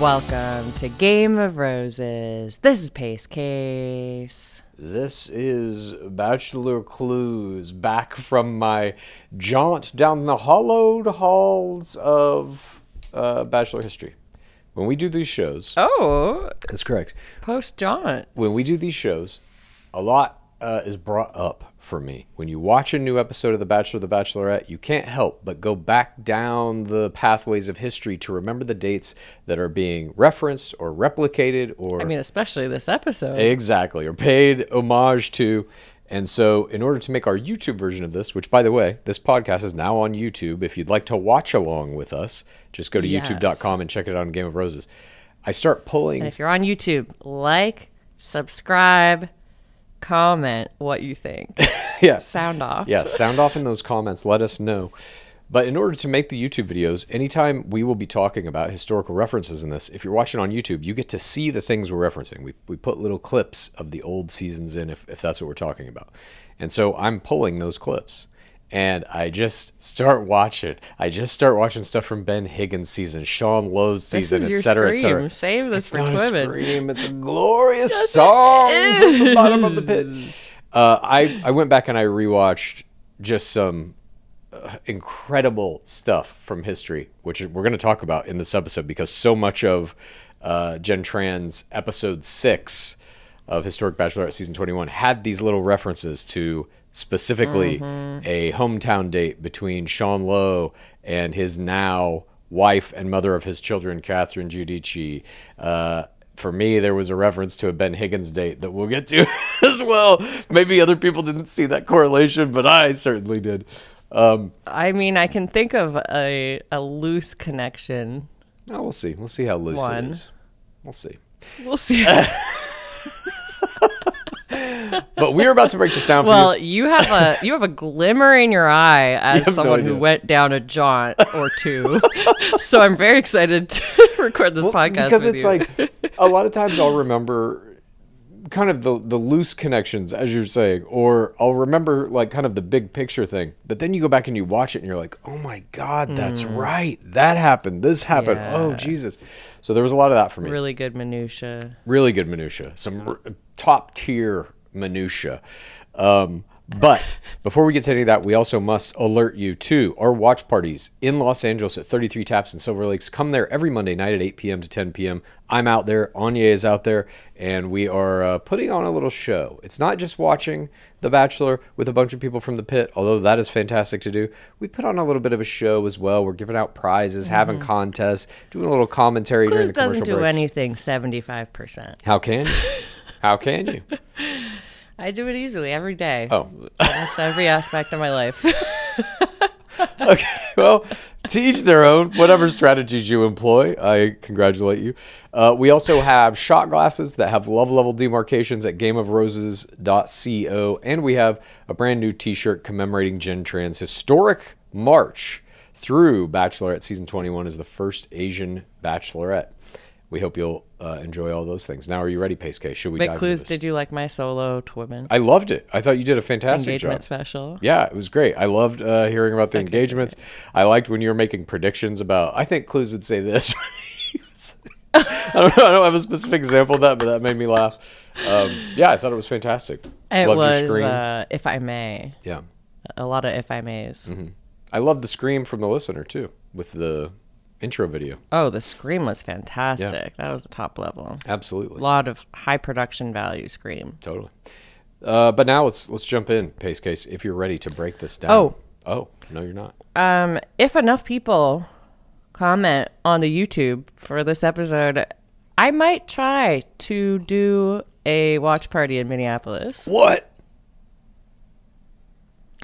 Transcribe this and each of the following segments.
Welcome to Game of Roses. This is Pace Case. This is Bachelor Clues back from my jaunt down the hollowed halls of uh, Bachelor history. When we do these shows, Oh, that's correct. post jaunt. When we do these shows, a lot uh, is brought up for me. When you watch a new episode of The Bachelor, of The Bachelorette, you can't help but go back down the pathways of history to remember the dates that are being referenced or replicated or I mean, especially this episode. Exactly, or paid homage to. And so, in order to make our YouTube version of this, which by the way, this podcast is now on YouTube. If you'd like to watch along with us, just go to Yes. youtube.com and check it out on Game of Roses. I start pulling. And if you're on YouTube, like, subscribe, comment what you think. yeah. Sound off. yeah, sound off in those comments. Let us know. But in order to make the YouTube videos, anytime we will be talking about historical references in this, if you're watching on YouTube, you get to see the things we're referencing. We, we put little clips of the old seasons in if, if that's what we're talking about. And so I'm pulling those clips. And I just start watching. I just start watching stuff from Ben Higgins' season, Sean Lowe's season, is your et cetera, et cetera. scream. Save this It's for not a scream. It's a glorious song from the bottom of the pit. Uh, I I went back and I rewatched just some uh, incredible stuff from history, which we're going to talk about in this episode because so much of uh, Jenn Tran's episode six of Historic Bachelorette season 21 had these little references to specifically a hometown date between Sean Lowe and his now wife and mother of his children, Catherine Giudici. Uh, for me, there was a reference to a Ben Higgins date that we'll get to as well. Maybe other people didn't see that correlation, but I certainly did. Um, I mean, I can think of a, a loose connection. oh, we'll see. We'll see how loose One. it is. We'll see. We'll see. But we're about to break this down for well, you. you have a you have a glimmer in your eye as no someone who went down a jaunt or two. so I'm very excited to record this podcast because it's you. like a lot of times I'll remember kind of the the loose connections as you're saying or I'll remember like kind of the big picture thing but then you go back and you watch it and you're like oh my god that's right that happened this happened oh Mm. Jesus so there was a lot of that for me really good minutia. really good minutia, some r- top tier minutia. Um, but before we get to any of that, we also must alert you to our watch parties in Los Angeles at 33 Taps and Silver Lakes. Come there every Monday night at 8 p.m. to 10 p.m. I'm out there, Anya is out there, and we are uh, putting on a little show. It's not just watching The Bachelor with a bunch of people from the pit, although that is fantastic to do. We put on a little bit of a show as well. We're giving out prizes, having contests, doing a little commentary during the commercial doesn't do breaks. anything 75%. How can you? How can you? I do it easily every day. Oh. Almost every aspect of my life. Okay, well, to each their own. Whatever strategies you employ, I congratulate you. Uh, we also have shot glasses that have love level demarcations at gameofroses.co, and we have a brand new T-shirt commemorating Jenn Tran's historic march through Bachelorette season 21 as the first Asian Bachelorette. We hope you'll uh, enjoy all those things. Now, are you ready, Pace Case? Should we Big dive Clues, did you like my solo Twibbin I loved it. I thought you did a fantastic engagement job. special? Yeah, it was great. I loved uh, hearing about the engagements. I liked when you were making predictions about. I think Clues would say this. I don't know. I don't have a specific example of that, but that made me laugh. Um, yeah, I thought it was fantastic. It loved was, uh, if I may, yeah, a lot of if I mays. Mm-hmm. I loved the scream from the listener too, with the intro video. Oh, the scream was fantastic. That was a top level. Absolutely, A lot of high production value scream. totally. Uh, but now let's let's jump in, Pace Case. If you're ready to break this down. Oh. oh no, you're not. Um, if enough people comment on the YouTube for this episode, I might try to do a watch party in Minneapolis. What?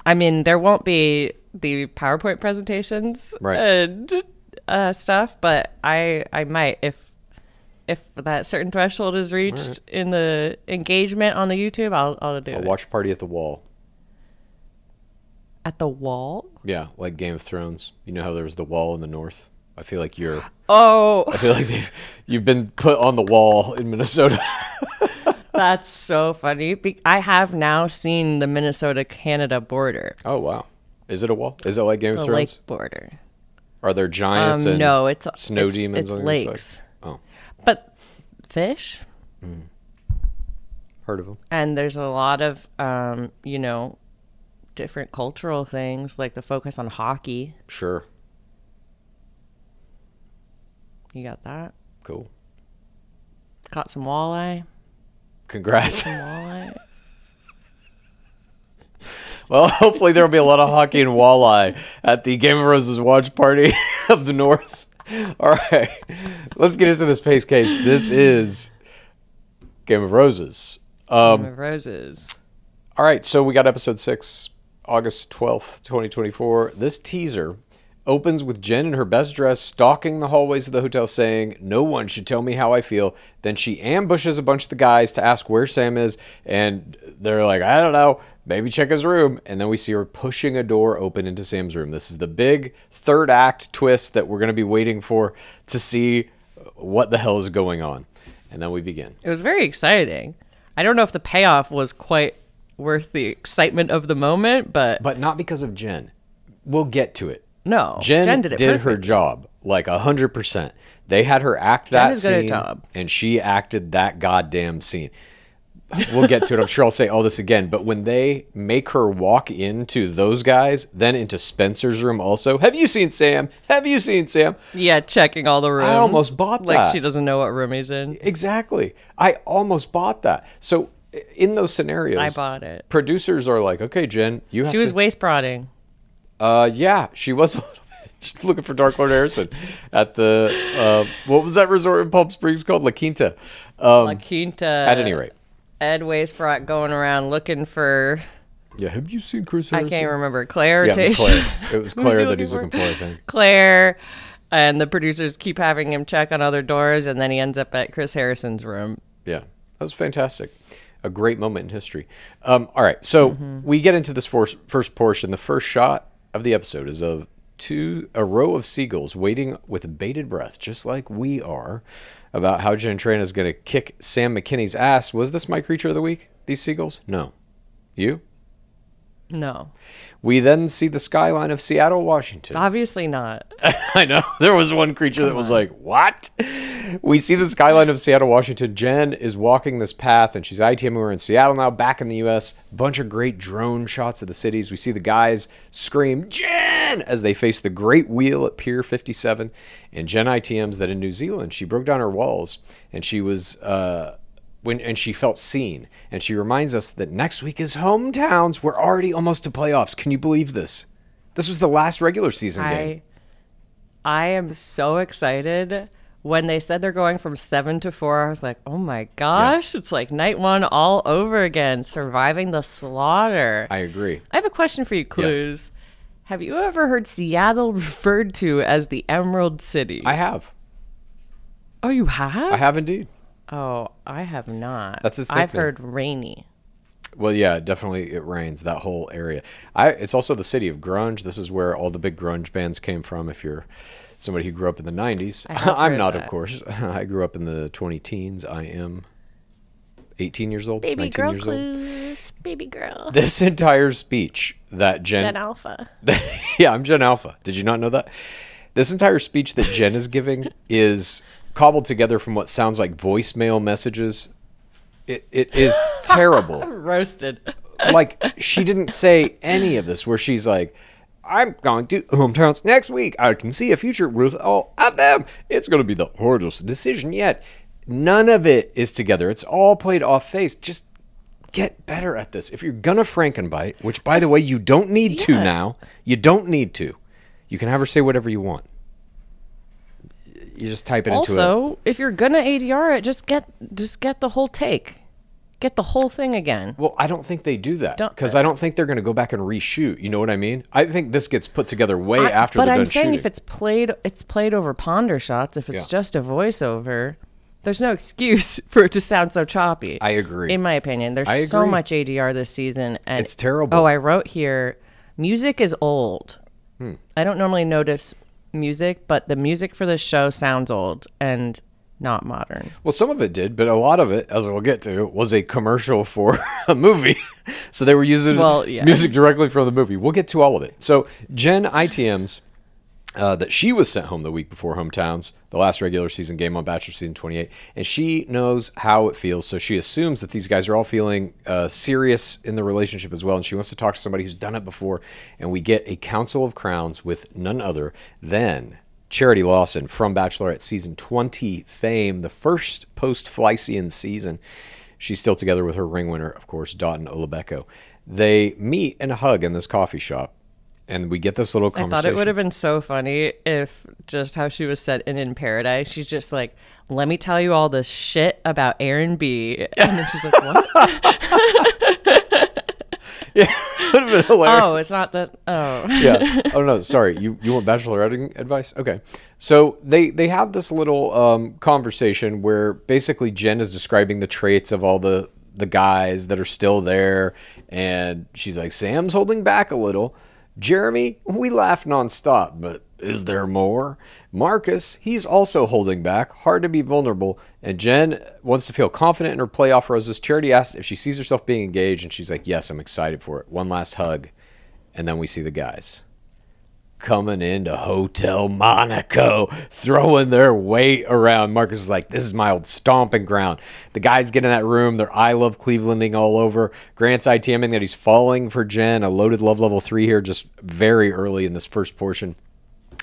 I mean, there won't be the PowerPoint presentations Right. and uh, stuff, but I I might if if that certain threshold is reached in the engagement on the YouTube, I'll I'll do A it watch party at the wall. at the wall. Yeah, like Game of Thrones. You know how there was the wall in the north. I feel like you're. Oh, I feel like they've, you've been put on the wall in Minnesota. that's so funny. Be- I have now seen the Minnesota Canada border, oh wow, is it a wall? Is it like Game of Thrones? lake border. Are there giants Um, and no, it's snow it's, demons It's on your lakes. side? Oh, But fish, Heard of them? and there's a lot of, um, you know, different cultural things like the focus on hockey. Sure. You got that? Cool. Caught some walleye. Congrats. Some walleye. Well, hopefully there will be a lot of hockey and walleye at the Game of Roses watch party of the North. All right, let's get into this pace case. This is Game of Roses. Um, Game of roses. all right, so we got episode six, August 12th, 2024. This teaser opens with Jenn in her best dress stalking the hallways of the hotel saying, No one should tell me how I feel. Then she ambushes a bunch of the guys to ask where Sam is, and they're like, I don't know, maybe check his room. And then we see her pushing a door open into Sam's room. This is the big third act twist that we're going to be waiting for to see what the hell is going on. And then we begin. It was very exciting. I don't know if the payoff was quite worth the excitement of the moment, but, But not because of Jenn. We'll get to it. No. Jenn, did did, it her job like a hundred percent. They had her act that is good at scene, job. and she acted that goddamn scene. We'll get to it. I'm sure I'll say all this again, but when they make her walk into those guys, then into Spencer's room, also, have you seen Sam? Have you seen Sam? Yeah, checking all the rooms. I almost bought like that. she doesn't know what room he's in. Exactly. I almost bought that. So in those scenarios, I bought it. Producers are like, okay, Jenn, you have She was to waist prodding. Uh, yeah, she was a little bit. Looking for Dark Lord Harrison at the uh, what was that resort in Palm Springs called La Quinta. Um, La Quinta. at any rate, Ed Waysprott going around looking for yeah. Have you seen Chris I can't remember Claire. Yeah, it was Claire. It was Claire he that he was looking for? for. I think. Claire, and the producers keep having him check on other doors, and then he ends up at Chris Harrison's room. Yeah, that was fantastic. A great moment in history. Um, all right, so Mm-hmm. we get into this first, first portion. The first shot of the episode is of two a row of seagulls waiting with bated breath, just like we are, about how Jenn Tran is going to kick Sam McKinney's ass. Was this my creature of the week? These seagulls? No. You? No, We then see the skyline of Seattle, Washington. obviously not. I know. There was one creature that was like, What? We see the skyline of Seattle, Washington. Jenn is walking this path and she's ITM. We're in Seattle now, back in the US. Bunch of great drone shots of the cities. We see the guys scream, Jenn! as they face the Great Wheel at Pier 57. And Jenn ITMs that in New Zealand, she broke down her walls and she was. Uh, when and she felt seen and she reminds us that next week is hometowns we're already almost to playoffs can you believe this this was the last regular season game I I am so excited. When they said they're going from seven to four, I was like, oh my gosh, it's like night one all over again, surviving the slaughter. I agree. I have a question for you, Clues. Have you ever heard Seattle referred to as the Emerald City? I have. oh, you have? I have indeed. Oh, I have not. That's its I've heard rainy. Well, yeah, definitely it rains that whole area. I it's also the city of grunge. This is where all the big grunge bands came from if you're somebody who grew up in the 90s. I have I'm not, that. of course. I grew up in the 20 teens. I am 18 years old, Baby 19 girl years old. Clues. Baby girl. This entire speech that Jenn, Gen Alpha. yeah, I'm Gen Alpha. Did you not know that? This entire speech that Jenn is giving is cobbled together from what sounds like voicemail messages. It, it is terrible. Roasted. like she didn't say any of this where she's like i'm going to hometowns next week. I can see a future with all of them. It's going to be the hardest decision yet. None of it is together. It's all played off face. Just get better at this. If you're gonna frankenbite which by the way you don't need to now you don't need to you can have her say whatever you want you just type it into it Also, if you're gonna ADR it, just get just get the whole take. Get the whole thing again. Well, I don't think they do that because I don't think they're going to go back and reshoot. You know what I mean? I think this gets put together way I- after but I'm saying shooting. if it's played it's played over ponder shots, if it's Yeah. just a voiceover, there's no excuse for it to sound so choppy. I agree. In my opinion, there's so much ADR this season, and It's terrible. Oh, I wrote here, music is old. Hmm. I don't normally notice music, but the music for the show sounds old and not modern. well, some of it did, but a lot of it, as we'll get to, was a commercial for a movie. so they were using Well, yeah. music directly from the movie. We'll get to all of it. So Jenn ITMs uh, that she was sent home the week before hometowns, the last regular season game on Bachelor season 28, and she knows how it feels. So she assumes that these guys are all feeling uh, serious in the relationship as well, and she wants to talk to somebody who's done it before. And we get a Council of Crowns with none other than Charity Lawson from Bachelorette season 20 fame, the first post Fleissian season. She's still together with her ring winner, of course, Dotun Olubeko. They meet and hug in this coffee shop and we get this little conversation. I thought it would have been so funny if just how she was set in in Paradise. She's just like, "Let me tell you all this shit about Aaron B," and then she's like, "What? yeah, would have been hilarious. oh, it's not that. Oh, yeah. Oh no, sorry. You you want bachelorette advice? Okay. So they they have this little um, conversation where basically Jenn is describing the traits of all the the guys that are still there, and she's like, Sam's holding back a little. Jeremy, we laugh nonstop, but is there more? Marcus, he's also holding back, hard to be vulnerable. And Jenn wants to feel confident in her playoff roses. Charity asks if she sees herself being engaged, and she's like, Yes, I'm excited for it. One last hug. And then we see the guys coming into Hotel Monaco, throwing their weight around. Marcus is like, This is my old stomping ground. The guys get in that room, they're I love Clevelanding all over. Grant's ITMing that he's falling for Jenn, a loaded love level three here, just very early in this first portion.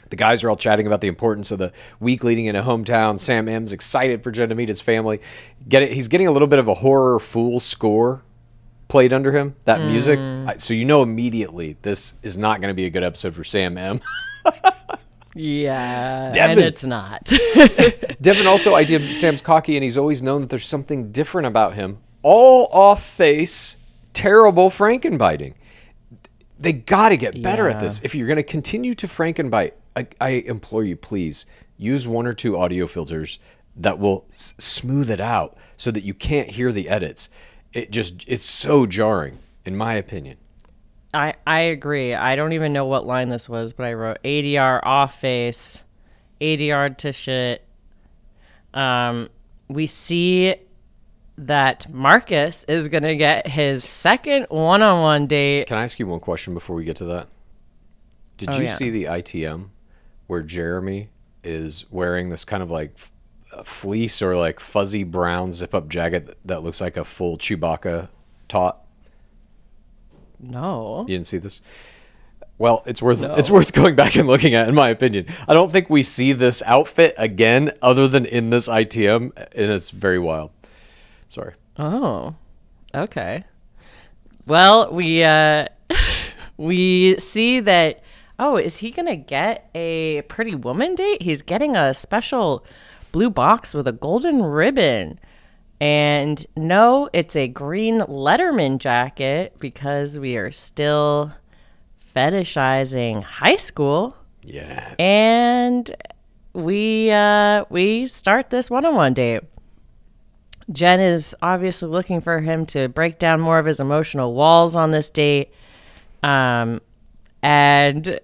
The guys are all chatting about the importance of the week leading into hometown. Sam M's excited for Jenn to meet his family. Get it? He's getting a little bit of a horror fool score played under him. That music, mm. so you know immediately this is not going to be a good episode for Sam M. yeah, Devin. and it's not. Devin also ITMs that Sam's cocky, and he's always known that there's something different about him. All off face, terrible Frankenbiting. They got to get better at this. If you're going to continue to Frankenbite, I, I implore you, please use one or two audio filters that will s- smooth it out so that you can't hear the edits. It just it's so jarring, in my opinion. I I agree. I don't even know what line this was, but I wrote ADR off face, ADR to shit. Um, we see that Marcus is gonna get his second one-on-one date. Can I ask you one question before we get to that? Did Oh, you yeah. see the ITM where Jeremy is wearing this kind of like fleece or like fuzzy brown zip up jacket that looks like a full Chewbacca tot? No. You didn't see this? Well, it's worth it's worth going back and looking at, in my opinion. I don't think we see this outfit again, other than in this ITM, and it's very wild. Sorry. Oh, okay. Well, we uh, we see that. Oh, is he gonna get a pretty woman date? He's getting a special blue box with a golden ribbon. And no, it's a green Letterman jacket because we are still fetishizing high school. Yeah. And we uh we start this one-on-one date. Jenn is obviously looking for him to break down more of his emotional walls on this date. Um and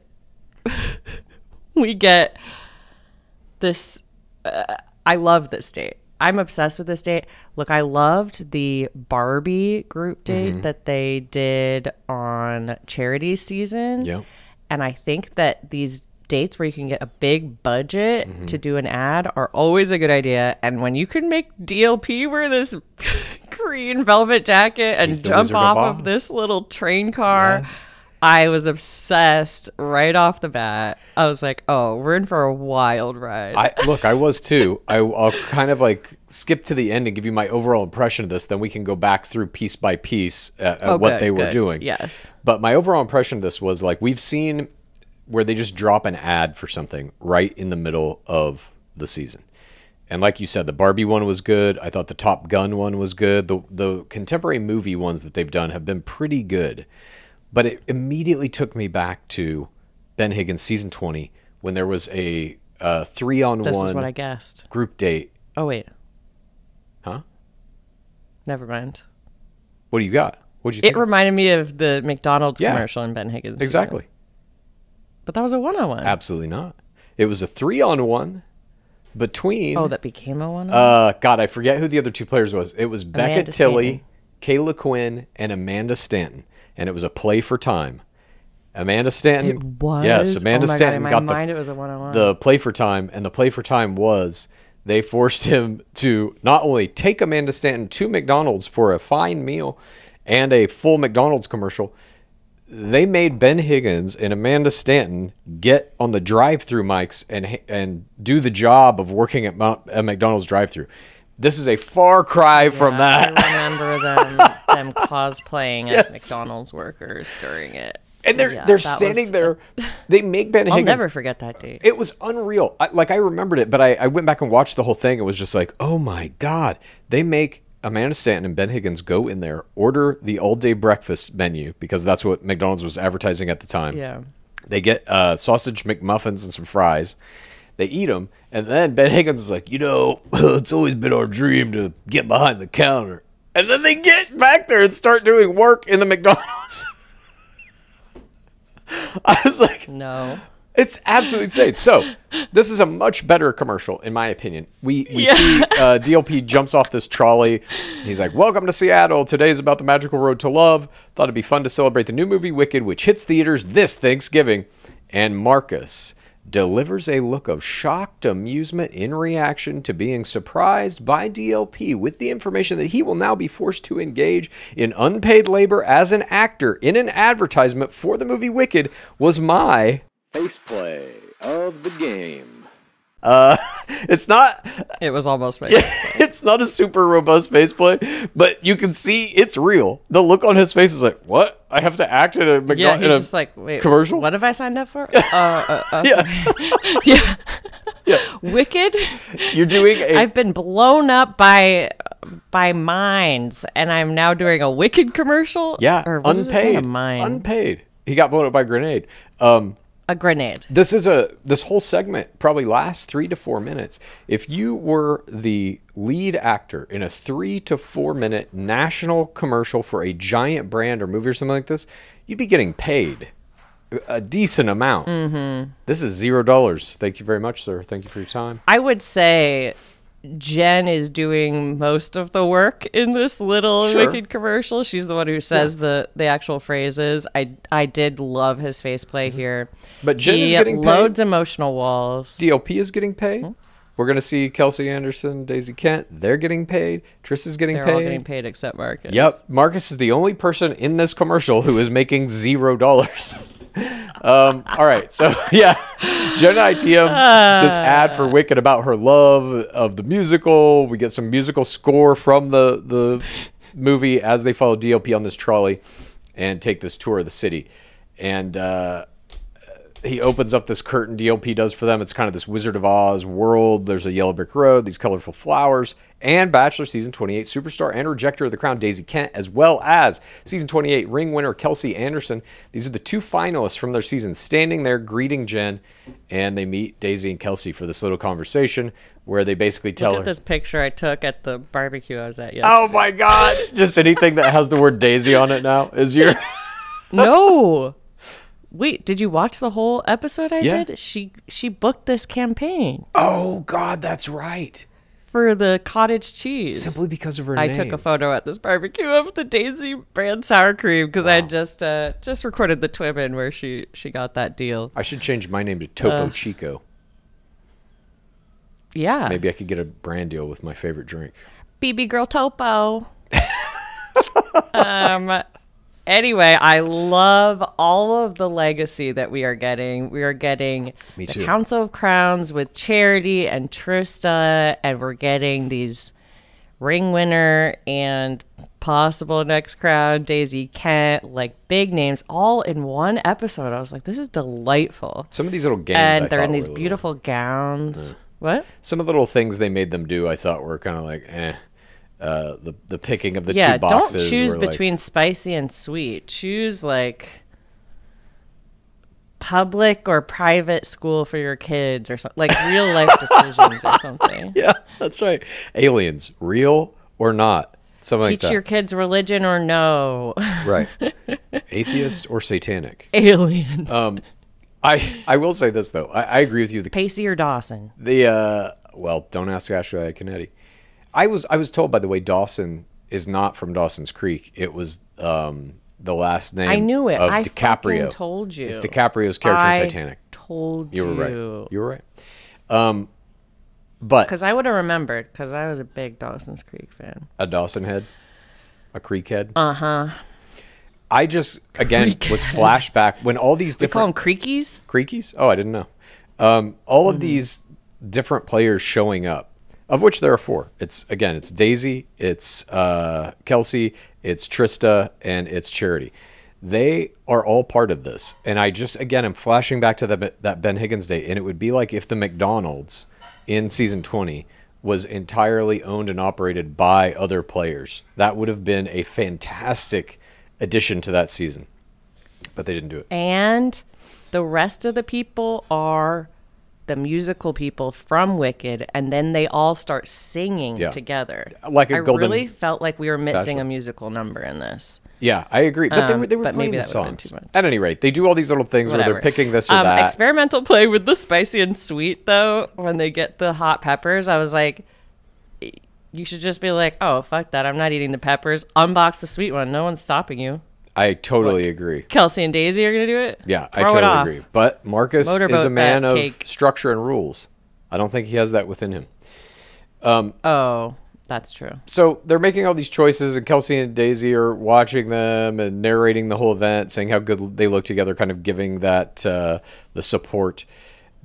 we get this uh, I love this date. I'm obsessed with this date. Look, I loved the Barbie group date that they did on charity season. Yeah. And I think that these dates where you can get a big budget Mm-hmm. to do an ad are always a good idea. And when you can make DLP wear this green velvet jacket and jump Wizard of off of this little train car, Yes. I was obsessed right off the bat. I was like, oh, we're in for a wild ride. I look, I was too. I, I'll kind of like skip to the end and give you my overall impression of this. Then we can go back through piece by piece at, at Oh, what good, they were good. doing. Yes. But my overall impression of this was like we've seen where they just drop an ad for something right in the middle of the season. And like you said, the Barbie one was good. I thought the Top Gun one was good. The the contemporary movie ones that they've done have been pretty good. But it immediately took me back to Ben Higgins season 20 when there was a uh, three on this one is what I guessed. group date. Oh, wait. Huh? Never mind. What do you got? What you It think? reminded me of the McDonald's Yeah. commercial in Ben Higgins. exactly. But that was a one on one. Absolutely not. It was a three on one between. Oh, that became a one on uh, God, I forget who the other two players was. It was Becca Tilley, Caila Quinn, and Amanda Stanton, and it was a play for time. Amanda Stanton. It was. Yes, Amanda oh Stanton God, in my got mind the it was a one on one. the play for time, and the play for time was they forced him to not only take Amanda Stanton to McDonald's for a fine meal and a full McDonald's commercial, they made Ben Higgins and Amanda Stanton get on the drive-through mics and and do the job of working at Mount, a McDonald's drive-through. This is a far cry from that. I remember them them cosplaying Yes. as McDonald's workers during it. And they're Yeah, they're standing was- there. They make Ben I'll Higgins. never forget that date. It was unreal. I, like I remembered it, but I, I went back and watched the whole thing. It was just like, oh my god! They make Amanda Stanton and Ben Higgins go in there, order the all day breakfast menu because that's what McDonald's was advertising at the time. Yeah. They get uh, sausage McMuffins and some fries. They eat them, and then Ben Higgins is like, you know, it's always been our dream to get behind the counter. And then they get back there and start doing work in the McDonald's. I was like, No. it's absolutely insane. So, this is a much better commercial, in my opinion. We we see uh, DLP jumps off this trolley. He's like, "Welcome to Seattle. Today's about the magical road to love. Thought it'd be fun to celebrate the new movie Wicked, which hits theaters this Thanksgiving." And Marcus delivers a look of shocked amusement in reaction to being surprised by DLP with the information that he will now be forced to engage in unpaid labor as an actor in an advertisement for the movie Wicked was my Faceplay of the game. Uh, it's not It was almost it's not a super robust faceplay, but you can see it's real. The look on his face is like, "What? I have to act in a Yeah, McDonald's he's just like, wait, commercial?" What have I signed up for? uh, uh, uh, yeah, yeah. yeah. Wicked. You're doing a I've been blown up by by mines, and I'm now doing a Wicked commercial. yeah or what is it unpaid A mine, unpaid. He got blown up by a grenade. Um, a grenade. this is a this whole segment probably lasts three to four minutes. If you were the lead actor in a three to four minute national commercial for a giant brand or movie or something like this, you'd be getting paid a decent amount. Mm-hmm. This is zero dollars. Thank you very much, sir. Thank you for your time. I would say Jenn is doing most of the work in this little Sure. Wicked commercial. She's the one who says the the actual phrases. I I did love his faceplay mm-hmm. here. But Jenn he is getting paid. loads emotional walls. DLP is getting paid. Mm-hmm. We're gonna see Kelsey Anderson, Daisy Kent. They're getting paid. Triss is getting They're paid. all getting paid except Marcus. Yep, Marcus is the only person in this commercial who is making zero dollars. um, all right, so yeah, Jenn ITMs this ad for Wicked about her love of the musical. We get some musical score from the the movie as they follow DLP on this trolley and take this tour of the city. And uh, he opens up this curtain DLP does for them. It's kind of this Wizard of Oz world. There's a yellow brick road, these colorful flowers, and Bachelor season 28 superstar and rejecter of the crown Daisy Kent, as well as season 28 ring winner Kelsey Anderson. These are the two finalists from their season standing there greeting Jenn, and they meet Daisy and Kelsey for this little conversation where they basically tell Look her, at this picture I took at the barbecue I was at oh yesterday. "Oh my God!" Just anything that has the word Daisy on it now is your. no. Wait, did you watch the whole episode I Yeah. did? She she booked this campaign oh God, that's right. for the cottage cheese. Simply because of her I name. took a photo at this barbecue of the Daisy brand sour cream because I had just uh, just recorded the Twibbin where she she got that deal. I should change my name to Topo Chico. Yeah, Maybe I could get a brand deal with my favorite drink. BB Girl Topo. um. Anyway, I love all of the legacy that we are getting. We are getting the. Council of Crowns with Charity and Trista, and we're getting these ring winner and possible next crown Daisy Kent, like big names, all in one episode. I was like, this is delightful. Some of these little games, I and they're in these a little- beautiful gowns. What? Some of the little things they made them do, I thought were kind of like, eh. Uh, the the picking of the yeah, two boxes. don't choose like- between spicy and sweet. Choose like public or private school for your kids or something like real life decisions or something. yeah, that's right. Aliens, real or not? Something Teach like that. your kids religion or no. right. Atheist or satanic? Aliens. Um, I I will say this though. I, I agree with you. The Pacey or Dawson? The uh, well, don't ask Ashley Iaconetti. I was I was told by the way Dawson is not from Dawson's Creek. It was um, the last name. I knew it. Of I DiCaprio. told you. It's DiCaprio's character I in Titanic. Told You you. were right. You were right. Um, but Because I would have remembered. Because I was a big Dawson's Creek fan. a Dawson head, a Creek head. Uh huh. I just again was flashback when all these We call different them Creakies. Creakies. Oh, I didn't know. Um, all of these different players showing up, of which there are four. It's again, it's Daisy, it's uh, Kelsey, it's Trista, and it's Charity. They are all part of this, and I just again I'm flashing back to the, that Ben Higgins day, and it would be like if the McDonald's in season twenty was entirely owned and operated by other players. That would have been a fantastic addition to that season, but they didn't do it. And the rest of the people are the musical people from Wicked, and then they all start singing Yeah. together. Like a I golden really felt like we were missing Bachelor. a musical number in this. Yeah, I agree. But they Um, were, they were playing maybe the songs. too much. At any rate, they do all these little things where they're picking this or Um, that. Experimental play with the spicy and sweet, though, when they get the hot peppers, I was like, you should just be like, oh, fuck that. I'm not eating the peppers. Unbox the sweet one. No one's stopping you. I totally agree. Kelsey and Daisy are going to do it? Yeah, I Throw it totally agree. But Marcus is a man of cake. structure and rules. I don't think he has that within him. Oh, that's true. So they're making all these choices, and Kelsey and Daisy are watching them and narrating the whole event, saying how good they look together, kind of giving that uh, the support.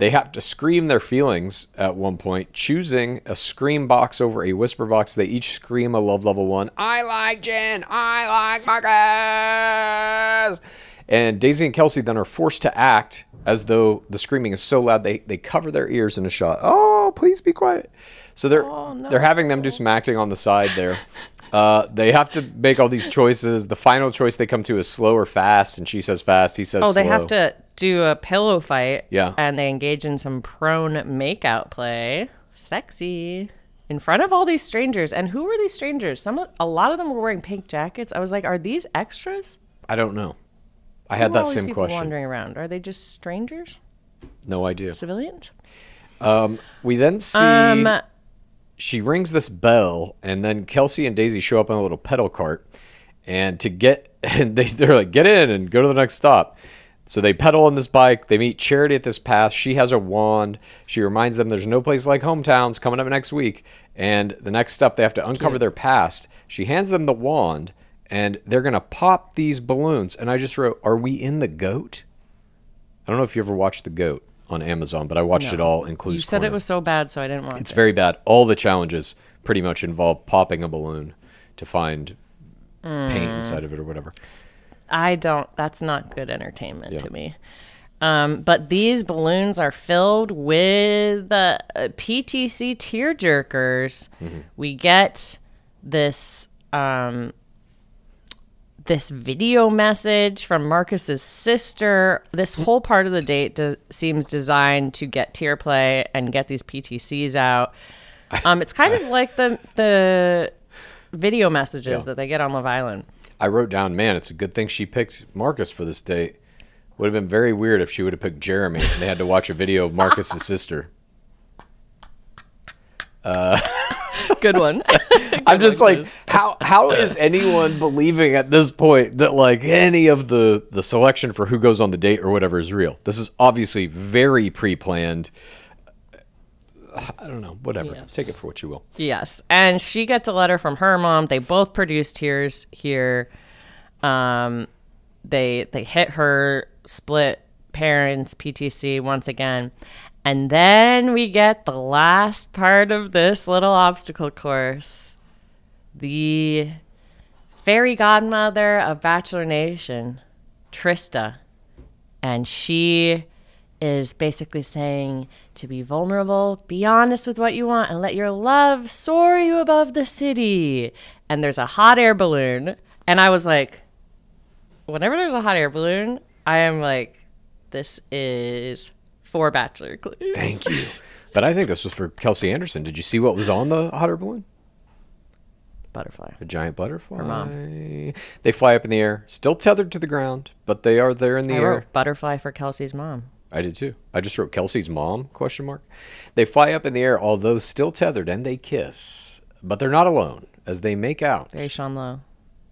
They have to scream their feelings at one point, choosing a scream box over a whisper box. They each scream a love level one. I like Jenn. I like Marcus. And Daisy and Kelsey then are forced to act as though the screaming is so loud they, they cover their ears in a shot. Oh, please be quiet. So they're they're having them do some acting on the side there. Uh, they have to make all these choices. The final choice they come to is slow or fast, and she says fast. He says Oh, they slow. have to do a pillow fight. Yeah. And they engage in some prone makeout play. Sexy. In front of all these strangers. And who were these strangers? Some a lot of them were wearing pink jackets. I was like, are these extras? I don't know. I had Who that same question. wandering around. Are they just strangers? No idea. Civilians? Um, we then see Um, she rings this bell, and then Kelsey and Daisy show up on a little pedal cart, and to get and they they're like get in and go to the next stop. So they pedal on this bike. They meet Charity at this path. She has a wand. She reminds them there's no place like hometowns coming up next week. And the next step, they have to uncover their past. She hands them the wand, and they're gonna pop these balloons. And I just wrote, "Are we in the goat?" I don't know if you ever watched the goat on Amazon, but I watched it all in Clues you said Corner. it was so bad, so I didn't watch It's it. very bad. All the challenges pretty much involve popping a balloon to find Mm. paint inside of it or whatever. I don't. That's not good entertainment Yeah. to me. Um, but these balloons are filled with uh, uh, PTC tear jerkers. Mm-hmm. We get this um, this video message from Marcus's sister. This whole part of the date de- seems designed to get tear play and get these PTCs out. Um, it's kind of like the the video messages Yeah. that they get on Love Island. I wrote down, man, it's a good thing she picked Marcus for this date. Would have been very weird if she would have picked Jeremy and they had to watch a video of Marcus's sister. Uh, good one. I'm just like, how how is anyone believing at this point that like any of the the selection for who goes on the date or whatever is real? This is obviously very pre-planned. I don't know. Whatever. Yes. Take it for what you will. Yes. And she gets a letter from her mom. They both produce tears here. Um, they they hit her split parents PTC once again. And then we get the last part of this little obstacle course. The fairy godmother of Bachelor Nation, Trista. And she is basically saying to be vulnerable, be honest with what you want, and let your love soar you above the city. And there's a hot air balloon. And I was like, whenever there's a hot air balloon, I am like, this is for Bachelor Clues. Thank you. But I think this was for Kelsey Anderson. Did you see what was on the hot air balloon? Butterfly. A giant butterfly. Her mom. They fly up in the air, still tethered to the ground, but they are there in the I air. butterfly for Kelsey's mom. I did too. I just wrote Kelsey's mom question mark. They fly up in the air, although still tethered, and they kiss. But they're not alone as they make out. Very Sean Lowe.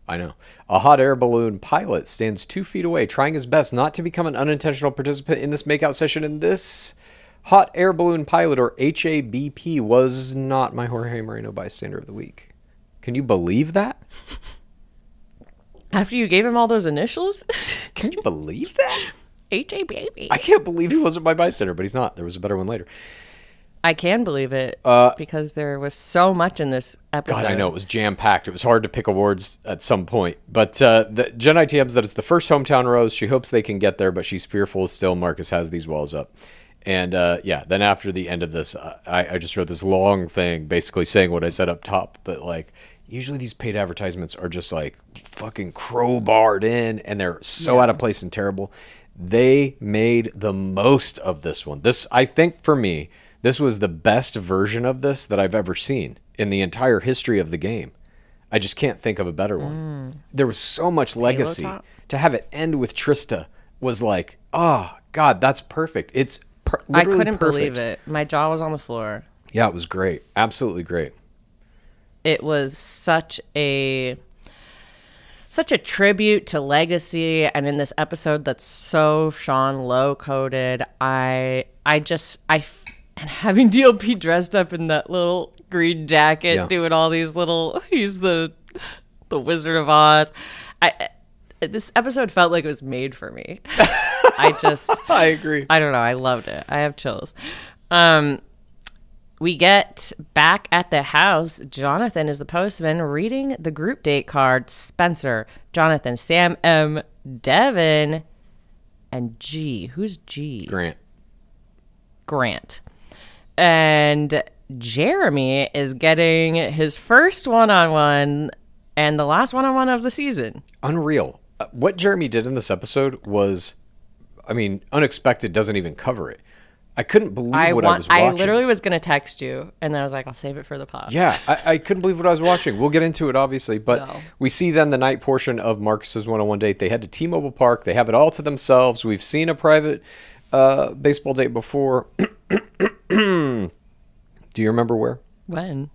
I know. A hot air balloon pilot stands two feet away, trying his best not to become an unintentional participant in this makeout session. And this hot air balloon pilot, or HABP, was not my Jorge Moreno bystander of the week. Can you believe that? After you gave him all those initials, Can you believe that? H A baby. I can't believe he wasn't my bystander, but he's not. There was a better one later. I can believe it Uh, because there was so much in this episode. God, I know it was jam packed. It was hard to pick awards at some point. But uh, the, Jenn ITMs that it's the first hometown rose. She hopes they can get there, but she's fearful still. Marcus has these walls up. And uh, yeah, then after the end of this, I, I just wrote this long thing basically saying what I said up top. But like, usually these paid advertisements are just like fucking crowbarred in and they're so out of place and terrible. They made the most of this one. This, I think for me, this was the best version of this that I've ever seen in the entire history of the game. I just can't think of a better one. Mm. There was so much legacy. To have it end with Trista was like, oh God, that's perfect. It's per- I couldn't perfect. believe it. My jaw was on the floor. Yeah, it was great. Absolutely great. It was such a such a tribute to legacy and in this episode that's so Sean Lowe coded. I I just I and having DLP dressed up in that little green jacket Yeah. doing all these little he's the the Wizard of Oz. I this episode felt like it was made for me. I just I agree. I don't know. I loved it. I have chills. Um, we get back at the house. Jonathan is the postman reading the group date card. Spencer, Jonathan, Sam M, Devin, and G. Who's G? Grant. Grant. And Jeremy is getting his first one on one and the last one on one of the season. Unreal. Uh, What Jeremy did in this episode was, I mean, unexpected doesn't even cover it. I couldn't believe I what I want was I, watching. literally was gonna text you and then I was like, I'll save it for the pod. Yeah, I, I couldn't believe what I was watching. We'll get into it, obviously, but No. we see then the night portion of Marcus's one-on-one date. They head to T-Mobile Park. They have it all to themselves. We've seen a private uh, baseball date before. Do you remember where? When?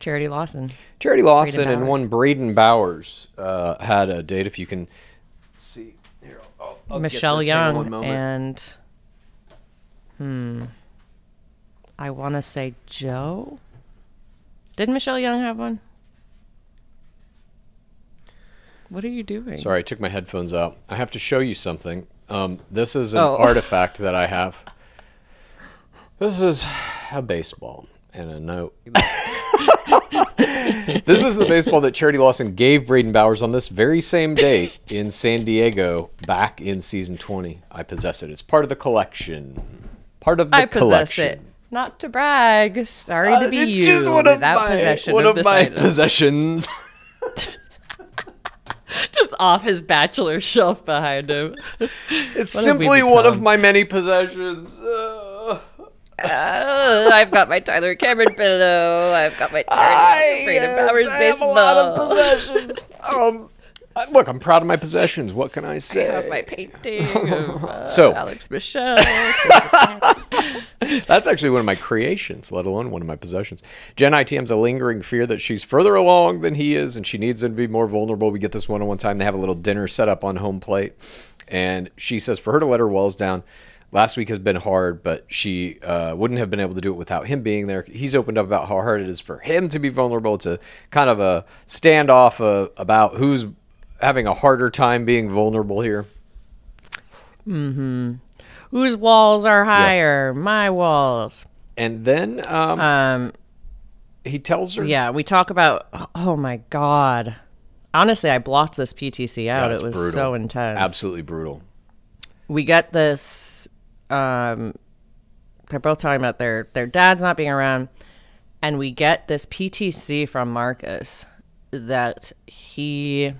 Charity Lawson. Charity Lawson and Bowers. one Brayden Bowers uh, had a date. If you can see here, I'll, I'll get Michelle this. Hang on Young and hmm. I want to say Joe. Did Michelle Young have one? What are you doing? Sorry, I took my headphones out. I have to show you something. Um, this is an Oh. artifact that I have. This is a baseball and a note. this is the baseball that Charity Lawson gave Brayden Bowers on this very same date in San Diego back in season 20. I possess it. It's part of the collection. Part of the I possess collection. it. Not to brag. Sorry Uh, to be it's you just one of my, possession one of, of my item. possessions. Just off his bachelor shelf behind him. It's simply one of my many possessions. Uh, Uh, I've got my Tyler Cameron pillow. I've got my I, Brayden yes, Bowers I have a lot of possessions. um, I- look, I'm proud of my possessions. What can I say? I have my painting of uh, So- Alex Michelle. That's actually one of my creations, let alone one of my possessions. Jenn ITM's a lingering fear that she's further along than he is, and she needs him to be more vulnerable. We get this one on one time. They have a little dinner set up on home plate, and she says for her to let her walls down. Last week has been hard, but she uh, wouldn't have been able to do it without him being there. He's opened up about how hard it is for him to be vulnerable. It's a kind of a standoff uh, about who's having a harder time being vulnerable here. Mm-hmm. Whose walls are higher? My walls. And then um, Um, he tells her, yeah, we talk about. Oh my god. Honestly, I blocked this PTC out. it's it was brutal. so intense. absolutely brutal. we get this um they're both talking about their their dad's not being around and we get this PTC from Marcus that he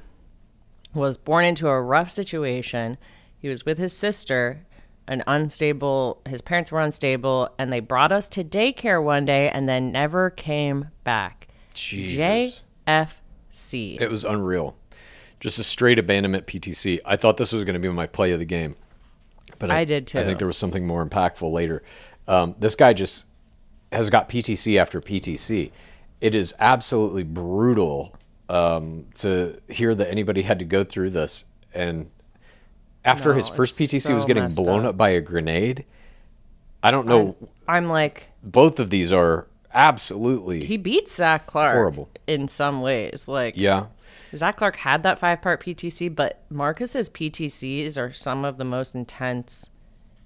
was born into a rough situation. He was with his sister, an unstable his parents were unstable and they brought us to daycare one day and then never came back. Jesus. JFC. It was unreal. Just a straight abandonment PTC. I thought this was going to be my play of the game. But I did too. I think there was something more impactful later. Um, this guy just has got PTC after PTC. It is absolutely brutal um, to hear that anybody had to go through this. And after No, his first PTC was getting blown up. up by a grenade, I don't know. I'm like, both of these are absolutely he beats Zach Clark Horrible. in some ways. Like, yeah. Zach Clark had that five part PTC, but Marcus's PTCs are some of the most intense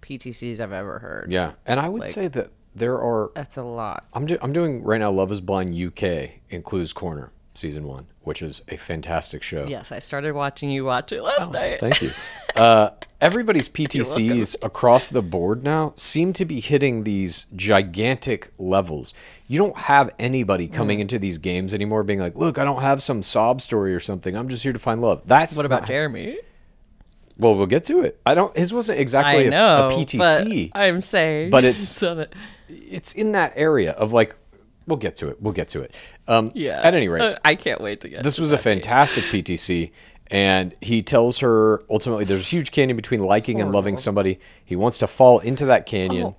PTCs I've ever heard. Yeah, and I would Like- say that there are. That's a lot. I'm do, I'm doing right now. Love Is Blind UK in Clues Corner season one, which is a fantastic show. Yes, I started watching you watch it last night. Thank you. Uh, everybody's PTCs across the board now seem to be hitting these gigantic levels. You don't have anybody Mm. coming into these games anymore being like, "Look, I don't have some sob story or something. I'm just here to find love." That's What about Jeremy? Well, we'll get to it. I don't. His wasn't exactly I a- know, a, PTC. but I'm saying, But it's- it's in that area of like. We'll get to it. We'll get to it. Um, yeah. At any rate, Uh, I can't wait to get. this to was a that date. fantastic PTC, and he tells her ultimately there's a huge canyon between liking and loving somebody. He wants to fall into that canyon, Oh.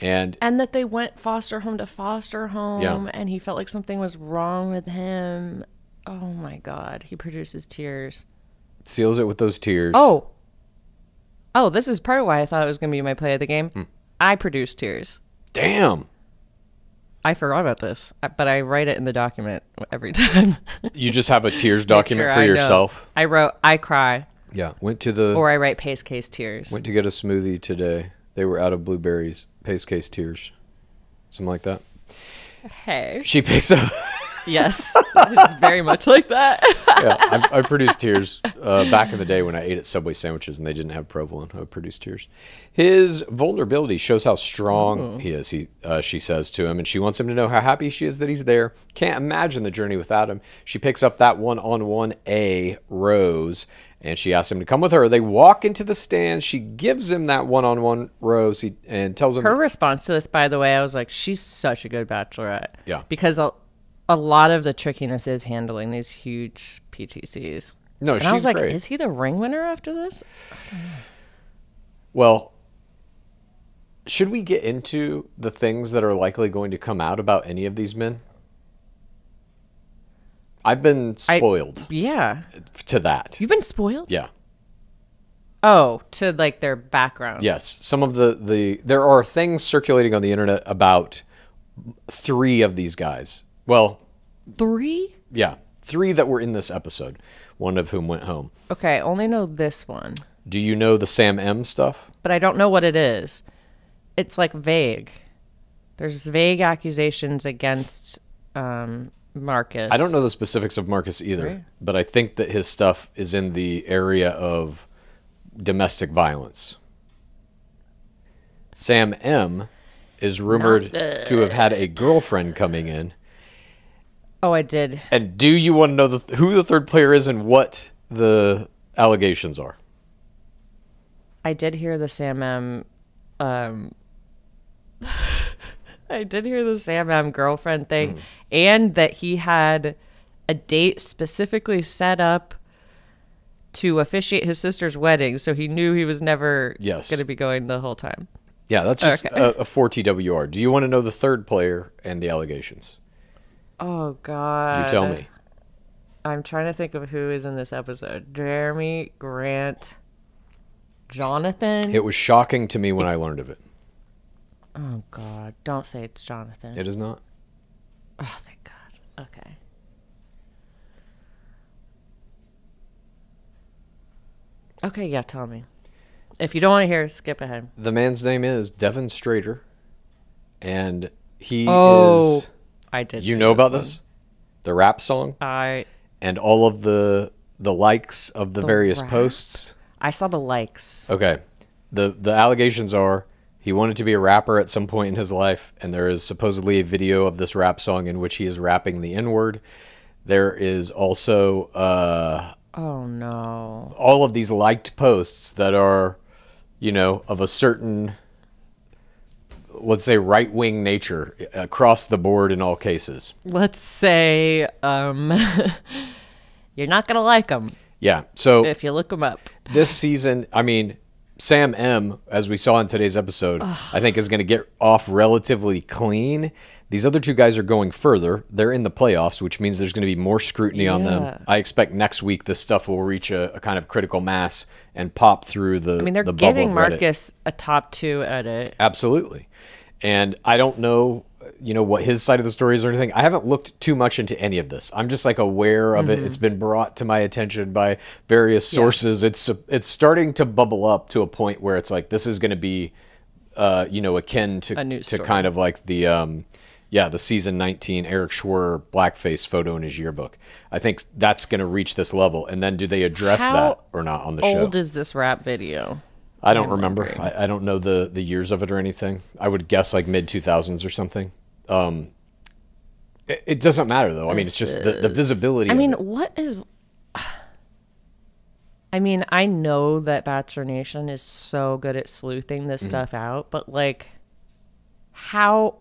and And that they went foster home to foster home, Yeah. and he felt like something was wrong with him. Oh my God, he produces tears. seals it with those tears. Oh, oh, this is part of why I thought it was going to be my play of the game. Hmm. I produce tears. damn! I forgot about this, uh, but I write it in the document every time. You just have a tears document Sure, for I know. yourself. I wrote, I cry, Yeah, went to the or I write Pacecase tears. went to get a smoothie today. They were out of blueberries. Pacecase tears, something like that. Hey, She picks up. Yes, it's very much like that. yeah, I, I produced tears uh, back in the day when I ate at Subway sandwiches and they didn't have provolone. I would produce tears. His vulnerability shows how strong he is. He, uh, she says to him, and she wants him to know how happy she is that he's there. Can't imagine the journey without him. She picks up that one-on-one A rose, and she asks him to come with her. They walk into the stand. She gives him that one-on-one rose he, and tells him, Her response to this, by the way, I was like, she's such a good bachelorette. Yeah. Because a, a lot of the trickiness is handling these huge PTCs. "No, And she's I was like, great." is he the ring winner after this? Well, should we get into the things that are likely going to come out about any of these men? I've been I- spoiled Yeah. to that. You've been spoiled? yeah. Oh, to like their background. Yes. Some of the the there are things circulating on the internet about three of these guys. Well, Three? yeah, three that were in this episode. One of whom went home. Okay, I only know this one, Do you know the Sam M stuff? but I don't know what it is. It's like vague. There's vague accusations against um, Marcus. I don't know the specifics of Marcus either, Right. but I think that his stuff is in the area of domestic violence. Sam M is rumored to have had a girlfriend coming in. Oh, I did. And do you want to know the, who the third player is and what the allegations are? I did hear the Sam M. Um, I did hear the Sam M. girlfriend thing, and that he had a date specifically set up to officiate his sister's wedding, so he knew he was never Yes. going to be going the whole time. Yeah, that's just Okay. a, a 4TWR. Do you want to know the third player and the allegations? Oh God! You tell me. I'm trying to think of who is in this episode. Jeremy Grant, Jonathan. It was shocking to me when I learned of it. oh God! Don't say it's Jonathan. It is not. Oh, thank God. Okay. Okay, yeah, tell me. If you don't want to hear, skip ahead. The man's name is Devin Strader, and he Oh, is. I did. You know about one. this? The rap song I and all of the the likes of the, The various rap? posts. I saw the likes. Okay, the the allegations are he wanted to be a rapper at some point in his life, and there is supposedly a video of this rap song in which he is rapping the N word. There is also uh, Oh no. all of these liked posts that are, you know, of a certain, let's say, right wing nature across the board in all cases. Let's say um you're not going to like them Yeah. So if you look them up. this season, I mean, Sam M, as we saw in today's episode, I think is going to get off relatively clean. These other two guys are going further. They're in the playoffs, which means there's going to be more scrutiny on them. I expect next week this stuff will reach a, a kind of critical mass and pop through the. I mean, they're the giving. Marcus a top two edit. Absolutely. And I don't know, you know, what his side of the story is or anything. I haven't looked too much into any of this. I'm just like aware of Mm-hmm. it. It's been brought to my attention by various sources. It's it's starting to bubble up to a point where it's like this is going to be, uh, you know, akin to to kind of like the. Um, yeah, the season 19 Erich Schwer blackface photo in his yearbook. I think that's going to reach this level. And then do they address How that or not on the show? How old is this rap video? I don't I'm remember. I, I don't know the the years of it or anything. I would guess like mid two thousands or something. Um, it, it doesn't matter though. I mean, it's just the, the visibility. I mean, what is? I mean, I know that Bachelor Nation is so good at sleuthing this Mm-hmm. stuff out, but like, how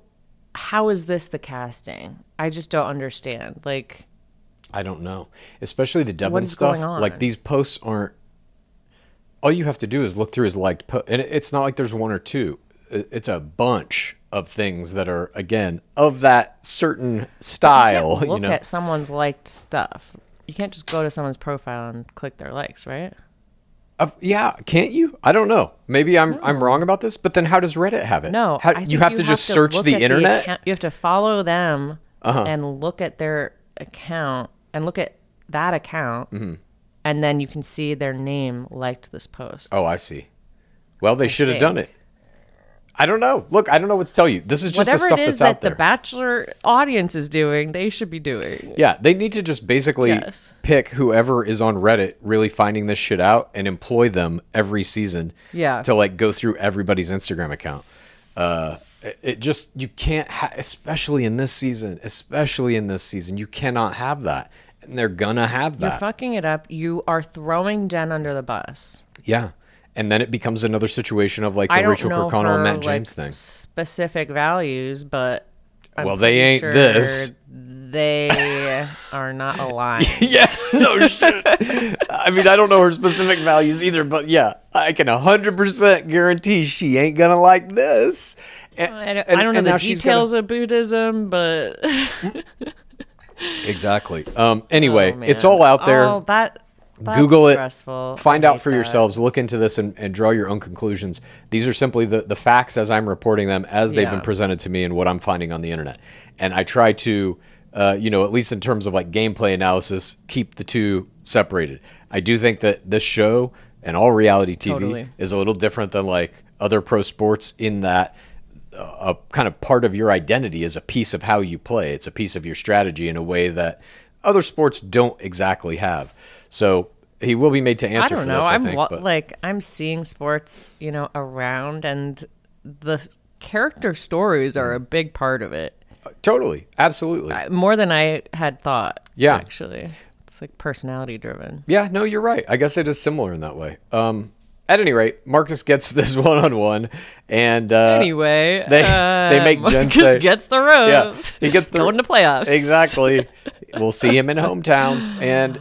how is this the casting? I just don't understand. Like, I don't know. Especially the Devin stuff. Like these posts aren't. All you have to do is look through his liked post, and it's not like there's one or two. It's a bunch of things that are again of that certain style. look You know, at someone's liked stuff. You can't just go to someone's profile and click their likes, right? Of- yeah, can't you? I don't know. Maybe I'm I'm wrong about this, but then how does Reddit have it? No, how, you have to just search the internet. Uh-huh. account- you have to follow them and look at their account and look at that account, Mm-hmm. and then you can see their name liked this post. Oh, I see. Well, they should have done it. I don't know. Look, I don't know what to tell you. This is just Whatever the stuff it is that's out that there. the Bachelor audience is doing, they should be doing. yeah, they need to just basically Yes. pick whoever is on Reddit really finding this shit out and employ them every season. Yeah. To like go through everybody's Instagram account. Uh, it, it just you can't, ha- especially in this season, especially in this season, you cannot have that, and they're gonna have that. You're fucking it up. You are throwing Jenn under the bus. yeah. And then it becomes another situation of like the Rachel Kirkconnell and Matt like, James thing. specific values, but I'm Well, they ain't sure this. They are not aligned. Yeah, no shit. I mean, I don't know her specific values either, but yeah, I can 100% guarantee she ain't gonna like this. And, I don't, and- I don't know the she's gonna- details of Buddhism, but Exactly. Um, anyway, Oh, it's all out there. Oh, that that's Google it. stressful. Find out for that. yourselves. Look into this and, and draw your own conclusions. These are simply the, the facts as I'm reporting them, as they've Yeah. been presented to me, and what I'm finding on the internet. And I try to, uh, you know, at least in terms of like gameplay analysis, keep the two separated. I do think that this show and all reality TV Totally. is a little different than like other pro sports in that a kind of part of your identity is a piece of how you play. It's a piece of your strategy in a way that other sports don't exactly have. So he will be made to answer. I don't for know. this. I I'm think, wa- but like I'm seeing sports, you know, around, and the character stories are a big part of it, totally, absolutely. I- more than I had thought. Yeah. actually, it's like personality driven. yeah, no, you're right. I guess it is similar in that way. Um, at any rate, Marcus gets this one on one, and uh, Anyway, they- uh, they make Jenn Marcus gets the rose. yeah, he gets the going to playoffs. Exactly. we'll see him in hometowns, and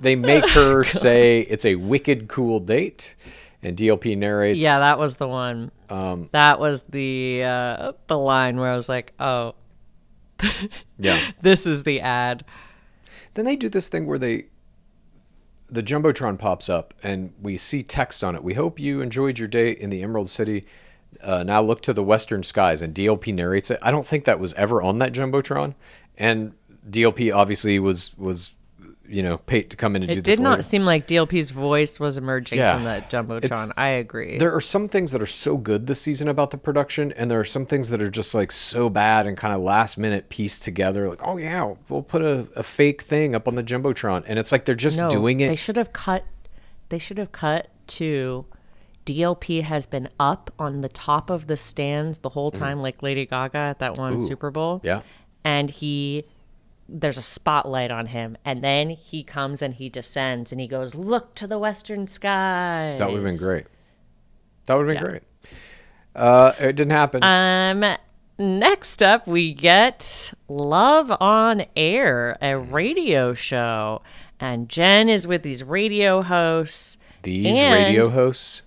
they make her say it's a wicked cool date, and DLP narrates. Yeah, that was the one. Um, that was the uh, the line where I was like, "Oh, yeah. this is the ad." Then they do this thing where they the jumbotron pops up and we see text on it. We hope you enjoyed your day in the Emerald City. Uh, now look to the western skies, and DLP narrates it. I don't think that was ever on that jumbotron, and DLP obviously was was you know paid to come in and do this. It did not later. seem like DLP's voice was emerging Yeah. from that jumbotron. It's- I agree. There are some things that are so good this season about the production, and there are some things that are just like so bad and kind of last minute pieced together. Like, oh yeah, we'll put a, a fake thing up on the jumbotron, and it's like they're just no, doing it. They should have cut. They should have cut to. DLP has been up on the top of the stands the whole time, like Lady Gaga at that one Super Bowl. Mm. yeah. and he there's a spotlight on him and then he comes and he descends and he goes look to the western sky That would have been great. That would have been Yeah. great. Uh, it didn't happen. um next up we get love on air a radio show and jenn is with these radio hosts These radio hosts,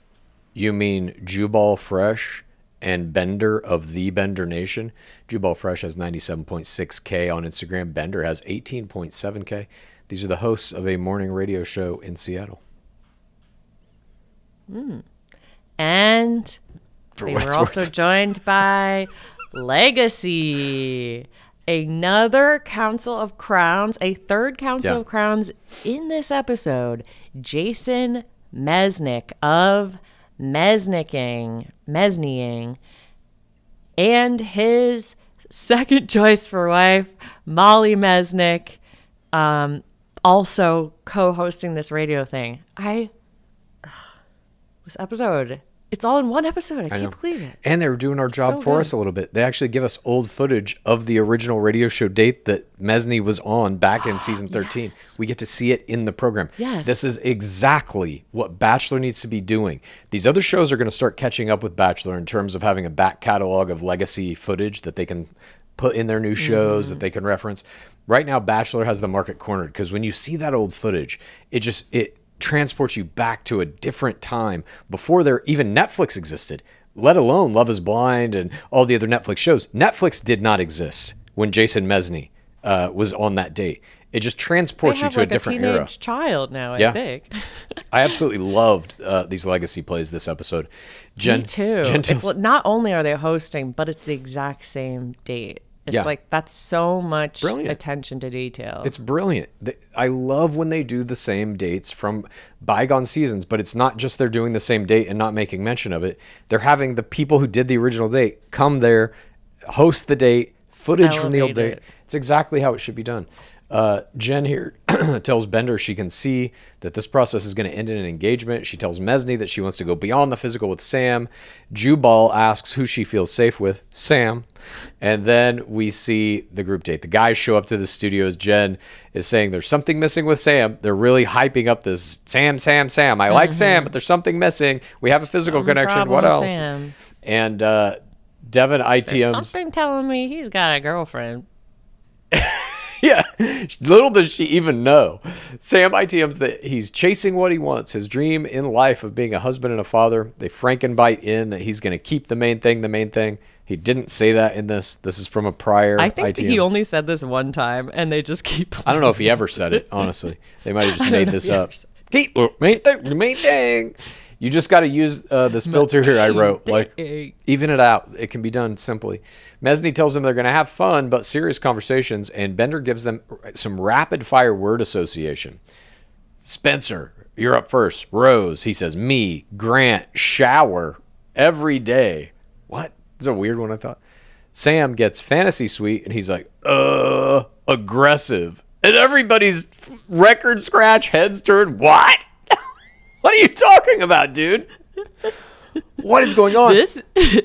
You mean Jubal Fresh and Bender of the Bender Nation? Jubal Fresh has 97.6K on Instagram. Bender has 18.7K. These are the hosts of a morning radio show in Seattle. Hmm. And For they were also joined by Legacy, another Council of Crowns, a third Council Yeah. of Crowns in this episode. Jason Mesnick of Mesnicking, Mesneying, and his second choice for wife, Molly Mesnick, um, also co-hosting this radio thing. I this episode, it's all in one episode. I, can't know. believe it. And they're doing our job So for good. us a little bit. They actually give us old footage of the original radio show date that Mesney was on back in season 13. We get to see it in the program. Yes. This is exactly what Bachelor needs to be doing. These other shows are going to start catching up with Bachelor in terms of having a back catalog of legacy footage that they can put in their new shows Mm-hmm. that they can reference. Right now Bachelor has the market cornered because when you see that old footage, it just it transports you back to a different time before there even Netflix existed, let alone Love is Blind and all the other Netflix shows. Netflix did not exist when Jason Mesney uh, was on that date. It just transports you to like a different teenage era. child now. I Yeah. think. I absolutely loved uh, these legacy plays this episode. Jenn, Me too. Jenn It's not only are they hosting, but it's the exact same date. It's Yeah. like that's so much Brilliant. attention to detail. It's brilliant. I love when they do the same dates from bygone seasons, but it's not just they're doing the same date and not making mention of it. They're having the people who did the original date come there, host the date, footage from the old Elevate date. it. It's exactly how it should be done. Uh, Jenn here tells Bender she can see that this process is going to end in an engagement. She tells Mesney that she wants to go beyond the physical with Sam. Jubal asks who she feels safe with, Sam. And then we see the group date. The guys show up to the studios. Jenn is saying there's something missing with Sam. They're really hyping up this Sam, Sam, Sam. I like Sam, but there's something missing. We have a physical connection. What else? Sam. And uh, Devin ITMs. something telling me he's got a girlfriend. Yeah, little does she even know. Sam ITMs that he's chasing what he wants, his dream in life of being a husband and a father. They Frankenbite in that he's going to keep the main thing the main thing. He didn't say that in this. This is from a prior. I think he only said this one time, and they just keep. I don't know if he ever said it. Honestly, they might have just made this up. Keep the main thing, the main thing. You just got to use uh, this filter here I wrote. Like even it out. It can be done simply. Mesney tells them they're going to have fun but serious conversations, and Bender gives them some rapid fire word association. Spencer, you're up first. Rose, he says, me, Grant, shower every day. What? It's a weird one, I thought. Sam gets fantasy suite, and he's like, uh, aggressive. And everybody's record scratch, heads turned, what? what are you talking about, dude? What is going on? This.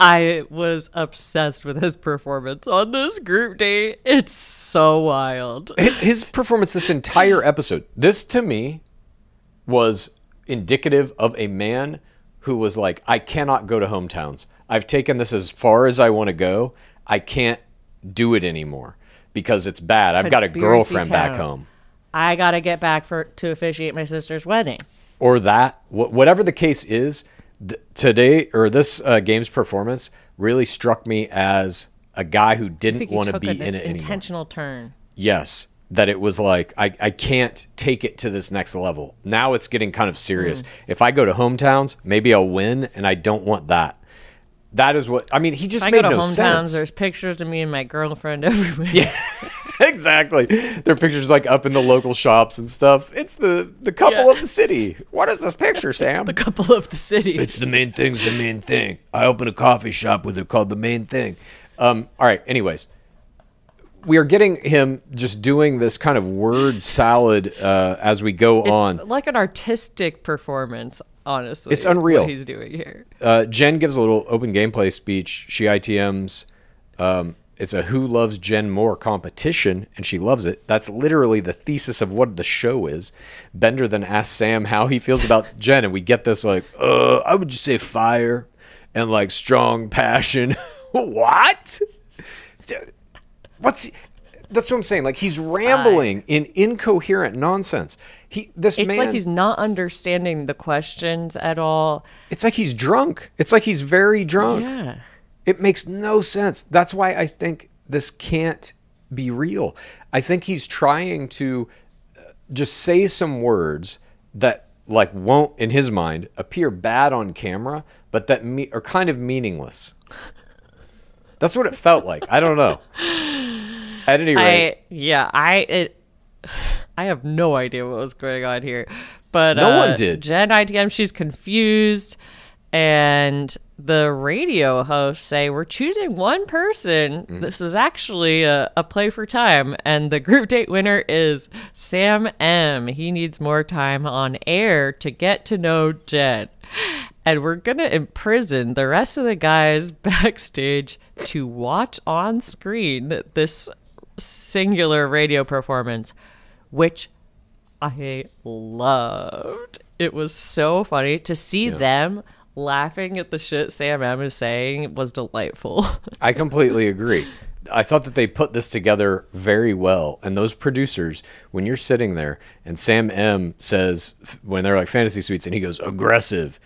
I was obsessed with his performance on this group date. It's so wild. his performance this entire episode this to me was indicative of a man who was like i cannot go to hometowns i've taken this as far as i want to go i can't do it anymore because it's bad i've got a Conspiracy girlfriend back home I gotta get back for to officiate my sister's wedding. Or that wh- whatever the case is th- today or this uh, game's performance really struck me as a guy who didn't want to be in it anymore intentional turn. Yes. That it was like, I, I can't take it to this next level. Now it's getting kind of serious. Hmm. If I go to hometowns, maybe I'll win, and I don't want that. That is what, I mean, he just If I made go to no hometowns, sense. there's pictures of me and my girlfriend everywhere. Yeah, exactly. Their pictures like up in the local shops and stuff. It's the, the couple Yeah. of the city. What is this picture, Sam? the couple of the city. It's the main thing's the main thing. I open a coffee shop with it called the main thing. Um, all right. Anyways, we are getting him just doing this kind of word salad uh, as we go It's on. like an artistic performance, honestly. It's unreal. What he's doing here. Uh, Jenn gives a little open gameplay speech. She ITMs. Um, it's a Who Loves Jenn More competition, and she loves it. That's literally the thesis of what the show is. Bender then asks Sam how he feels about Jenn, and we get this like, uh, I would just say fire and like strong passion. what? What's That's what I'm saying. Like he's rambling in incoherent nonsense. He this It's man like he's not understanding the questions at all. it's like he's drunk. It's like he's very drunk. Yeah. It makes no sense. That's why I think this can't be real. I think he's trying to uh, just say some words that like won't in his mind appear bad on camera, but that me- are kind of meaningless. That's what it felt like. I don't know. At any rate, I yeah, I it I have no idea what was going on here. But No uh, one did. Jenn ITM, she's confused and the radio hosts say we're choosing one person. Mm-hmm. This was actually a, a play for time, and the group date winner is Sam M. He needs more time on air to get to know Jenn. And we're gonna imprison the rest of the guys backstage to watch on screen this singular radio performance, which I loved. It was so funny to see them laughing at the shit Sam M is saying was delightful. I completely agree. I thought that they put this together very well. And those producers, when you're sitting there and Sam M says, when they're like fantasy suites, and he goes aggressive,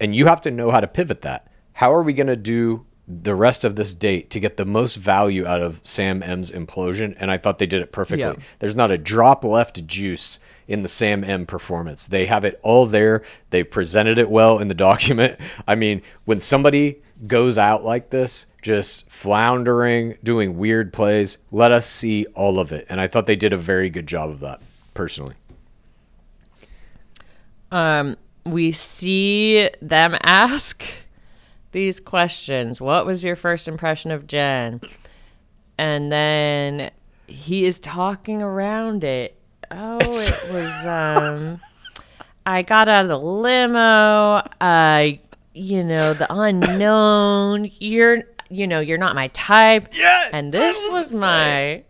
and you have to know how to pivot that. How are we going to do the rest of this date to get the most value out of Sam M's implosion? And I thought they did it perfectly. Yeah. There's not a drop left juice in the Sam M performance. They have it all there. They presented it well in the document. I mean, when somebody goes out like this, just floundering, doing weird plays, let us see all of it. And I thought they did a very good job of that, personally. um, we see them ask these questions. What was your first impression of Jenn? And then he is talking around it. Oh, it was um I got out of the limo. I you know, the unknown. You're you know, you're not my type. Yeah, And this was my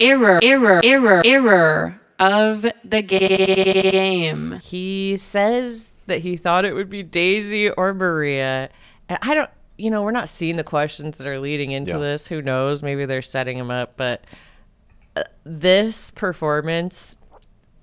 error, error, error, error of the game. He says that he thought it would be Daisy or Maria. And I don't, you know, we're not seeing the questions that are leading into Yeah. this. Who knows? Maybe they're setting him up. But uh, this performance,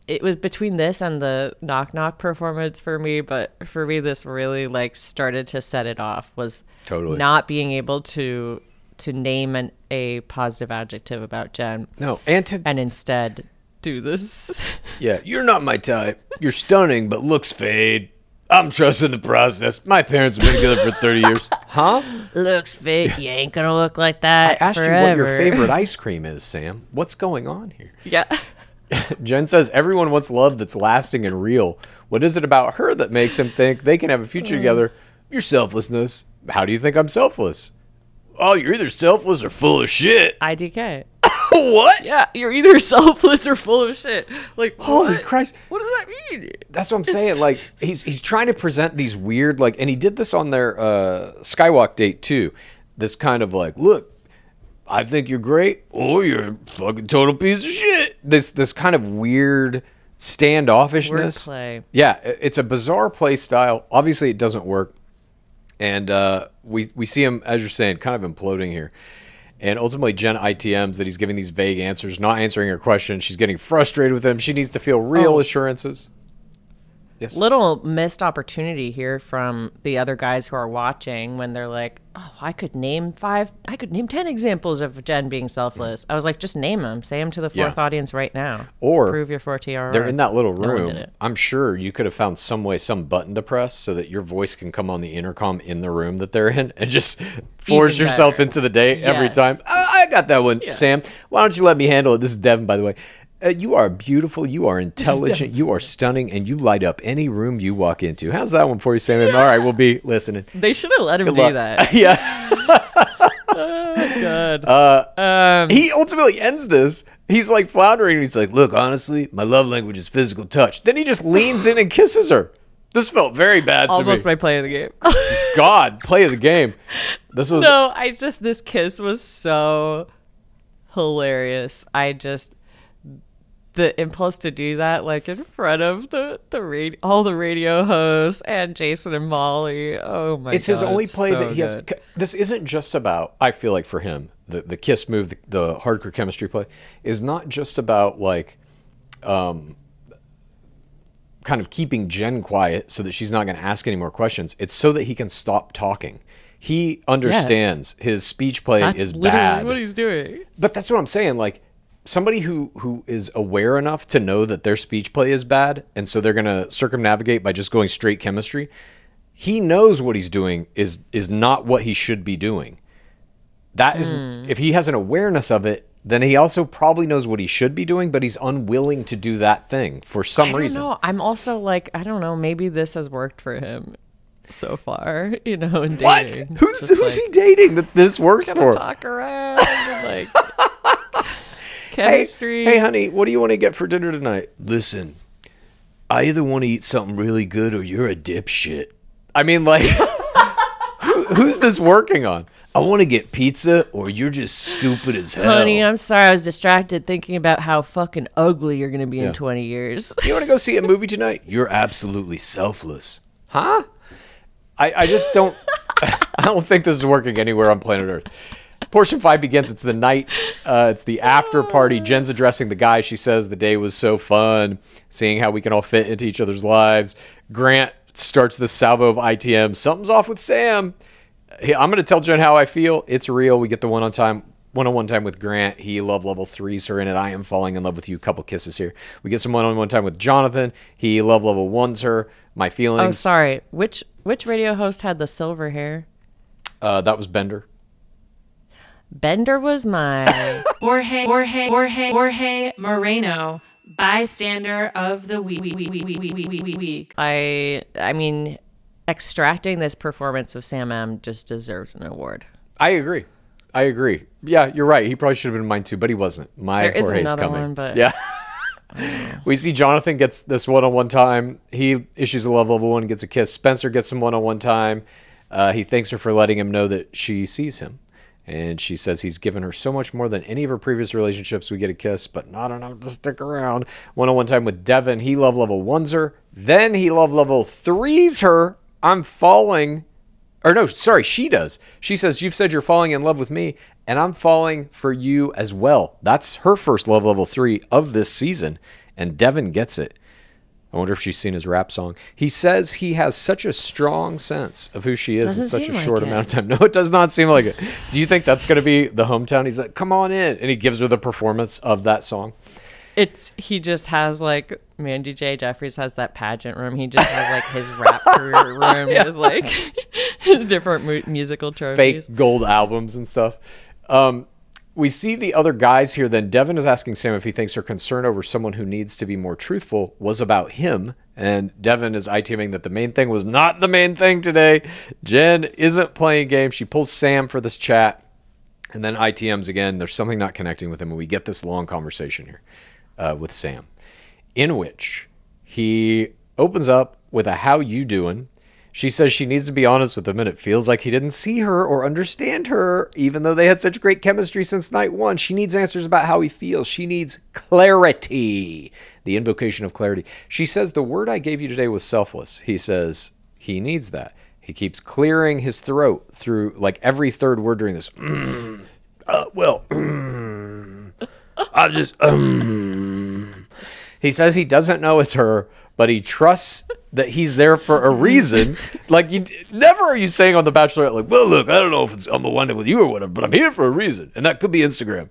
it was between this and the knock knock performance for me. But for me, this really like started to set it off. Was Totally. not being able to to name an a positive adjective about Jenn, No, and to and instead do this. Yeah, you're not my type. You're stunning, but looks fade. I'm trusting the process. My parents have been together for 30 years. Huh? Looks fake. You ain't gonna look like that. I asked forever. you what your favorite ice cream is, Sam. What's going on here? Yeah. Jenn says everyone wants love that's lasting and real. What is it about her that makes him think they can have a future mm. together? Your selflessness. How do you think I'm selfless? Oh, you're either selfless or full of shit. IDK. what? Yeah, you're either selfless or full of shit. Like, Holy what? Christ. What does that mean? That's what I'm saying. Like he's he's trying to present these weird like, and he did this on their uh, Skywalk date too. This kind of like, look, I think you're great, or you're a fucking total piece of shit. This this kind of weird standoffishness. Wordplay. Yeah, it's a bizarre play style. Obviously, it doesn't work, and uh, we we see him as you're saying, kind of imploding here. And ultimately, Jenn ITMs that he's giving these vague answers, not answering her question. She's getting frustrated with him. She needs to feel real Oh. assurances. Yes. Little missed opportunity here from the other guys who are watching when they're like, "Oh, I could name five. I could name ten examples of Jenn being selfless." I was like, "Just name them. Say them to the fourth Yeah. audience right now. Or prove your four TRR." They're in that little No room. it. I'm sure you could have found some way, some button to press so that your voice can come on the intercom in the room that they're in and just force yourself into the day every time. I, I got that one, Sam. Why don't you let me handle it? This is Devin, by the way. Uh, you are beautiful. You are intelligent. You are stunning, and you light up any room you walk into. How's that one for you, Sam? All right, we'll be listening. They should have let him Good do luck. that. yeah. Good. Uh, he ultimately ends this. He's like floundering. He's like, "Look, honestly, my love language is physical touch." Then he just leans in and kisses her. This felt very bad to Almost my play of the game. God, play of the game. This was no, I just this kiss was so hilarious. I just the impulse to do that, like in front of the the radio, all the radio hosts and Jason and Molly. Oh my! it's his only it's play so that he has. good. c- This isn't just about. I feel like for him, the the kiss move, the, the hardcore chemistry play, is not just about like, um, kind of keeping Jenn quiet so that she's not going to ask any more questions. It's so that he can stop talking. He understands his speech play That's is bad. what he's doing. But that's what I'm saying. Like somebody who who is aware enough to know that their speech play is bad, and so they're gonna circumnavigate by just going straight chemistry. He knows what he's doing is is not what he should be doing. That is, Hmm. if he has an awareness of it, then he also probably knows what he should be doing, but he's unwilling to do that thing for some I don't reason. know. I'm also like, I don't know. Maybe this has worked for him so far. You know, in What? Who's Just, who's like, he dating that this works for? talk around and like chemistry? hey, honey, what do you want to get for dinner tonight? Listen, I either want to eat something really good or you're a dipshit. I mean, like, who, who's this working on? I want to get pizza or you're just stupid as hell. Honey, I'm sorry. I was distracted thinking about how fucking ugly you're gonna be Yeah. in 20 years. you want to go see a movie tonight? You're absolutely selfless. Huh? I, I just don't. I don't think this is working anywhere on planet Earth. Portion five begins. It's the night. Uh, it's the after party. Jenn's addressing the guy. She says the day was so fun, seeing how we can all fit into each other's lives. Grant starts the salvo of ITM. Something's off with Sam. Hey, I'm going to tell Jenn how I feel. It's real. We get the one on time, one on one time with Grant. He love level threes her in it. I am falling in love with you. Couple kisses here. We get some one on one time with Jonathan. He love level ones her. My feelings. oh, sorry. Which which radio host had the silver hair? Uh, that was Bender. Bender was my. Jorge, Jorge, Jorge, Jorge Moreno, bystander of the week. week, week, week, week, week, week, week, week. I I mean, extracting this performance of Sam M just deserves an award. I agree. I agree. Yeah, you're right. He probably should have been mine too, but he wasn't. My There is Jorge's another coming. one, but- yeah. we see Jonathan gets this one-on-one time. He issues a love level one, gets a kiss. Spencer gets some one-on-one time. Uh, he thanks her for letting him know that she sees him, and she says he's given her so much more than any of her previous relationships. We get a kiss, but not enough to stick around. One-on-one time with Devin. He love level ones her. Then he love level threes her. I'm falling or no, sorry, she does. She says, You've said you're falling in love with me, and I'm falling for you as well. That's her first love level three of this season, and Devin gets it. I wonder if she's seen his rap song. He says he has such a strong sense of who she is in Doesn't such a seem like short it. amount of time. No, it does not seem like it. Do you think that's going to be the hometown? He's like, Come on in. And he gives her the performance of that song. It's he just has like Mandy J. Jeffries has that pageant room. He just has like his rap career room with like his different mu- musical trophies. fake gold albums and stuff. Um, we see the other guys here. Then Devin is asking Sam if he thinks her concern over someone who needs to be more truthful was about him. And Devin is ITMing that the main thing was not the main thing today. Jenn isn't playing games. She pulls Sam for this chat. And then ITMs again. There's something not connecting with him. And we get this long conversation here uh, with Sam, in which he opens up with a "How you doing?" She says she needs to be honest with him, and it feels like he didn't see her or understand her, even though they had such great chemistry since night one. She needs answers about how he feels. She needs clarity, the invocation of clarity. She says, The word I gave you today was selfless. He says, He needs that. He keeps clearing his throat through like every third word during this. "Mm, uh, well, mm, I just. He says he doesn't know it's her, but he trusts that he's there for a reason. like you never are you saying on The Bachelorette, like, well, look, I don't know if it's, I'm a one with you or whatever, but I'm here for a reason, and that could be Instagram.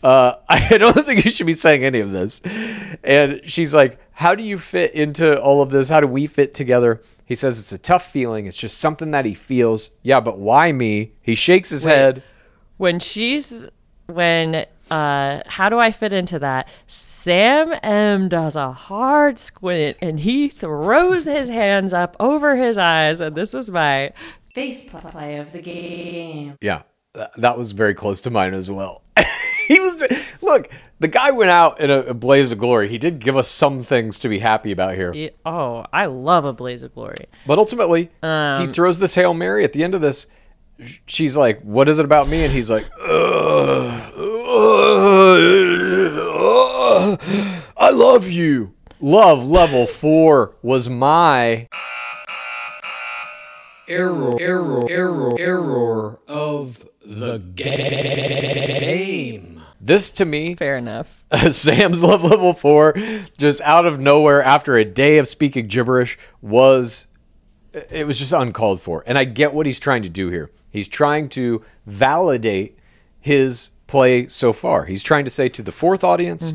Uh, I don't think you should be saying any of this. And she's like, how do you fit into all of this? How do we fit together? He says it's a tough feeling. It's just something that he feels. Yeah, but why me? He shakes his head. when she's when uh how do I fit into that? Sam M does a hard squint and he throws his hands up over his eyes and this was my Face play of the game. Yeah, that was very close to mine as well. he was look. The guy went out in a, a blaze of glory. He did give us some things to be happy about here, oh, I love a blaze of glory. but ultimately, he throws this hail mary at the end of this. She's like, "What is it about me?" And he's like, "Ugh, ugh, ugh, I love you. Love level four was my error, error, error, error of the game. This to me Fair enough. Sam's love level four, just out of nowhere after a day of speaking gibberish, was it was just uncalled for. And I get what he's trying to do here. He's trying to validate his play so far. He's trying to say to the fourth audience,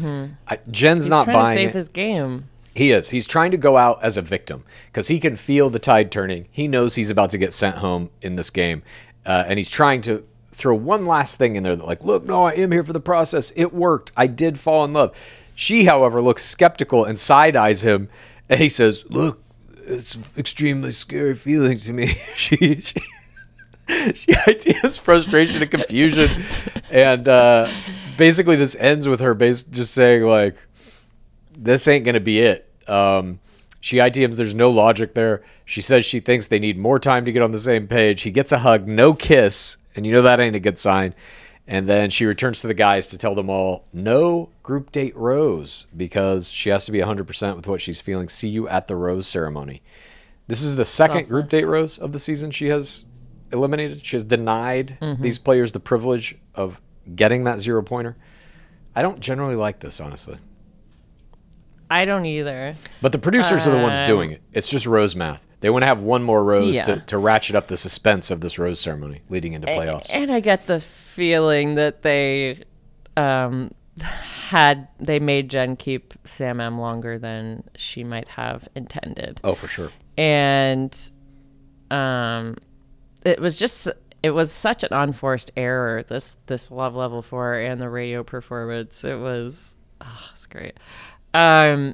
I, Jenn's He's not trying to buying save it. his game. He is. He's trying to go out as a victim because he can feel the tide turning. He knows he's about to get sent home in this game, uh, and he's trying to throw one last thing in there that, like, look, no, I am here for the process. It worked. I did fall in love. She, however, looks skeptical and side eyes him, and he says, "Look, it's extremely scary feeling to me." she, she she ideas frustration and confusion. And uh, basically this ends with her bas- just saying like this ain't gonna be it. Um, she ITMs there's no logic there. She says she thinks they need more time to get on the same page. He gets a hug no kiss and you know that ain't a good sign. And then she returns to the guys to tell them all no group date rose because she has to be 100% with what she's feeling. See you at the rose ceremony. This is the second group date rose of the season she has eliminated. She has denied Mm-hmm. these players the privilege of getting that zero pointer. I don't generally like this, honestly. I don't either. But the producers are the ones Um, doing it. It's just rose math. They want to have one more rose Yeah. to, to ratchet up the suspense of this rose ceremony leading into playoffs. And I get the feeling that they um, had they made Jenn keep Sam M longer than she might have intended. oh, for sure. and um it was just it was such an unforced error this this love level 4 and the radio performance it was oh, it's great um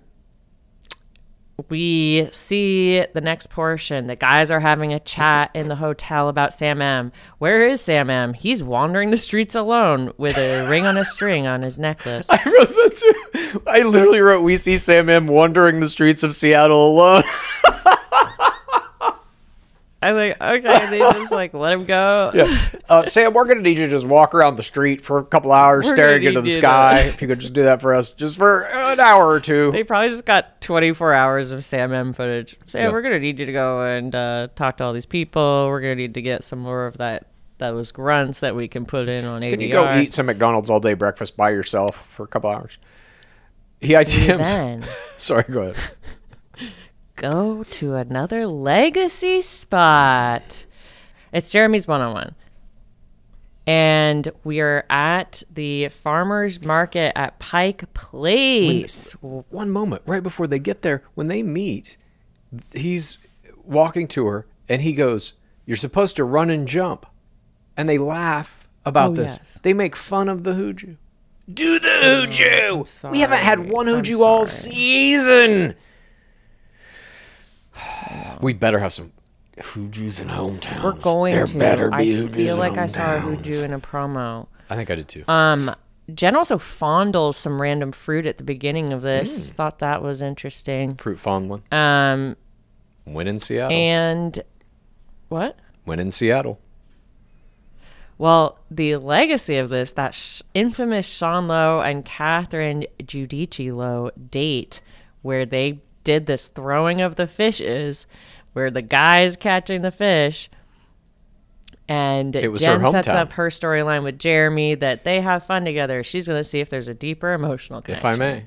we see the next portion. The guys are having a chat in the hotel about Sam M. Where is Sam M? He's wandering the streets alone with a ring on a string on his necklace. I wrote that too. I literally wrote, "We see Sam M wandering the streets of Seattle alone." I was like, okay, they just like let him go. yeah, uh, Sam, we're gonna need you to just walk around the street for a couple hours, We're staring into the sky. to- If you could just do that for us, just for an hour or two. They probably just got 24 hours of Sam M footage. Sam, Yeah. we're gonna need you to go and uh, talk to all these people. We're gonna need to get some more of that those grunts that we can put in on ADR. Can you go eat some McDonald's all day breakfast by yourself for a couple hours? He ITMs. Sorry, go ahead. Go to another legacy spot. It's Jeremy's one on one. And we are at the farmers market at Pike Place. One moment, right before they get there, when they meet, he's walking to her and he goes, You're supposed to run and jump. And they laugh about Oh, this. yes. They make fun of the Hooju. Do the Hooju! Oh, we haven't had one Hooju all season. We better have some Hoojus in hometowns. We're going there to. better be I Hoojus feel like I saw a hooju in a promo. I think I did too. Um, Jenn also fondled some random fruit at the beginning of this. Mm. Thought that was interesting. Fruit fondling. Um, Win in Seattle. and what? Win in Seattle. Well, the legacy of this, that sh- infamous Sean Lowe and Catherine Giudici Lowe date, where they did this throwing of the fishes, where the guy's catching the fish, and It was Jenn sets up her storyline with Jeremy that they have fun together. She's going to see if there's a deeper emotional connection. If I may.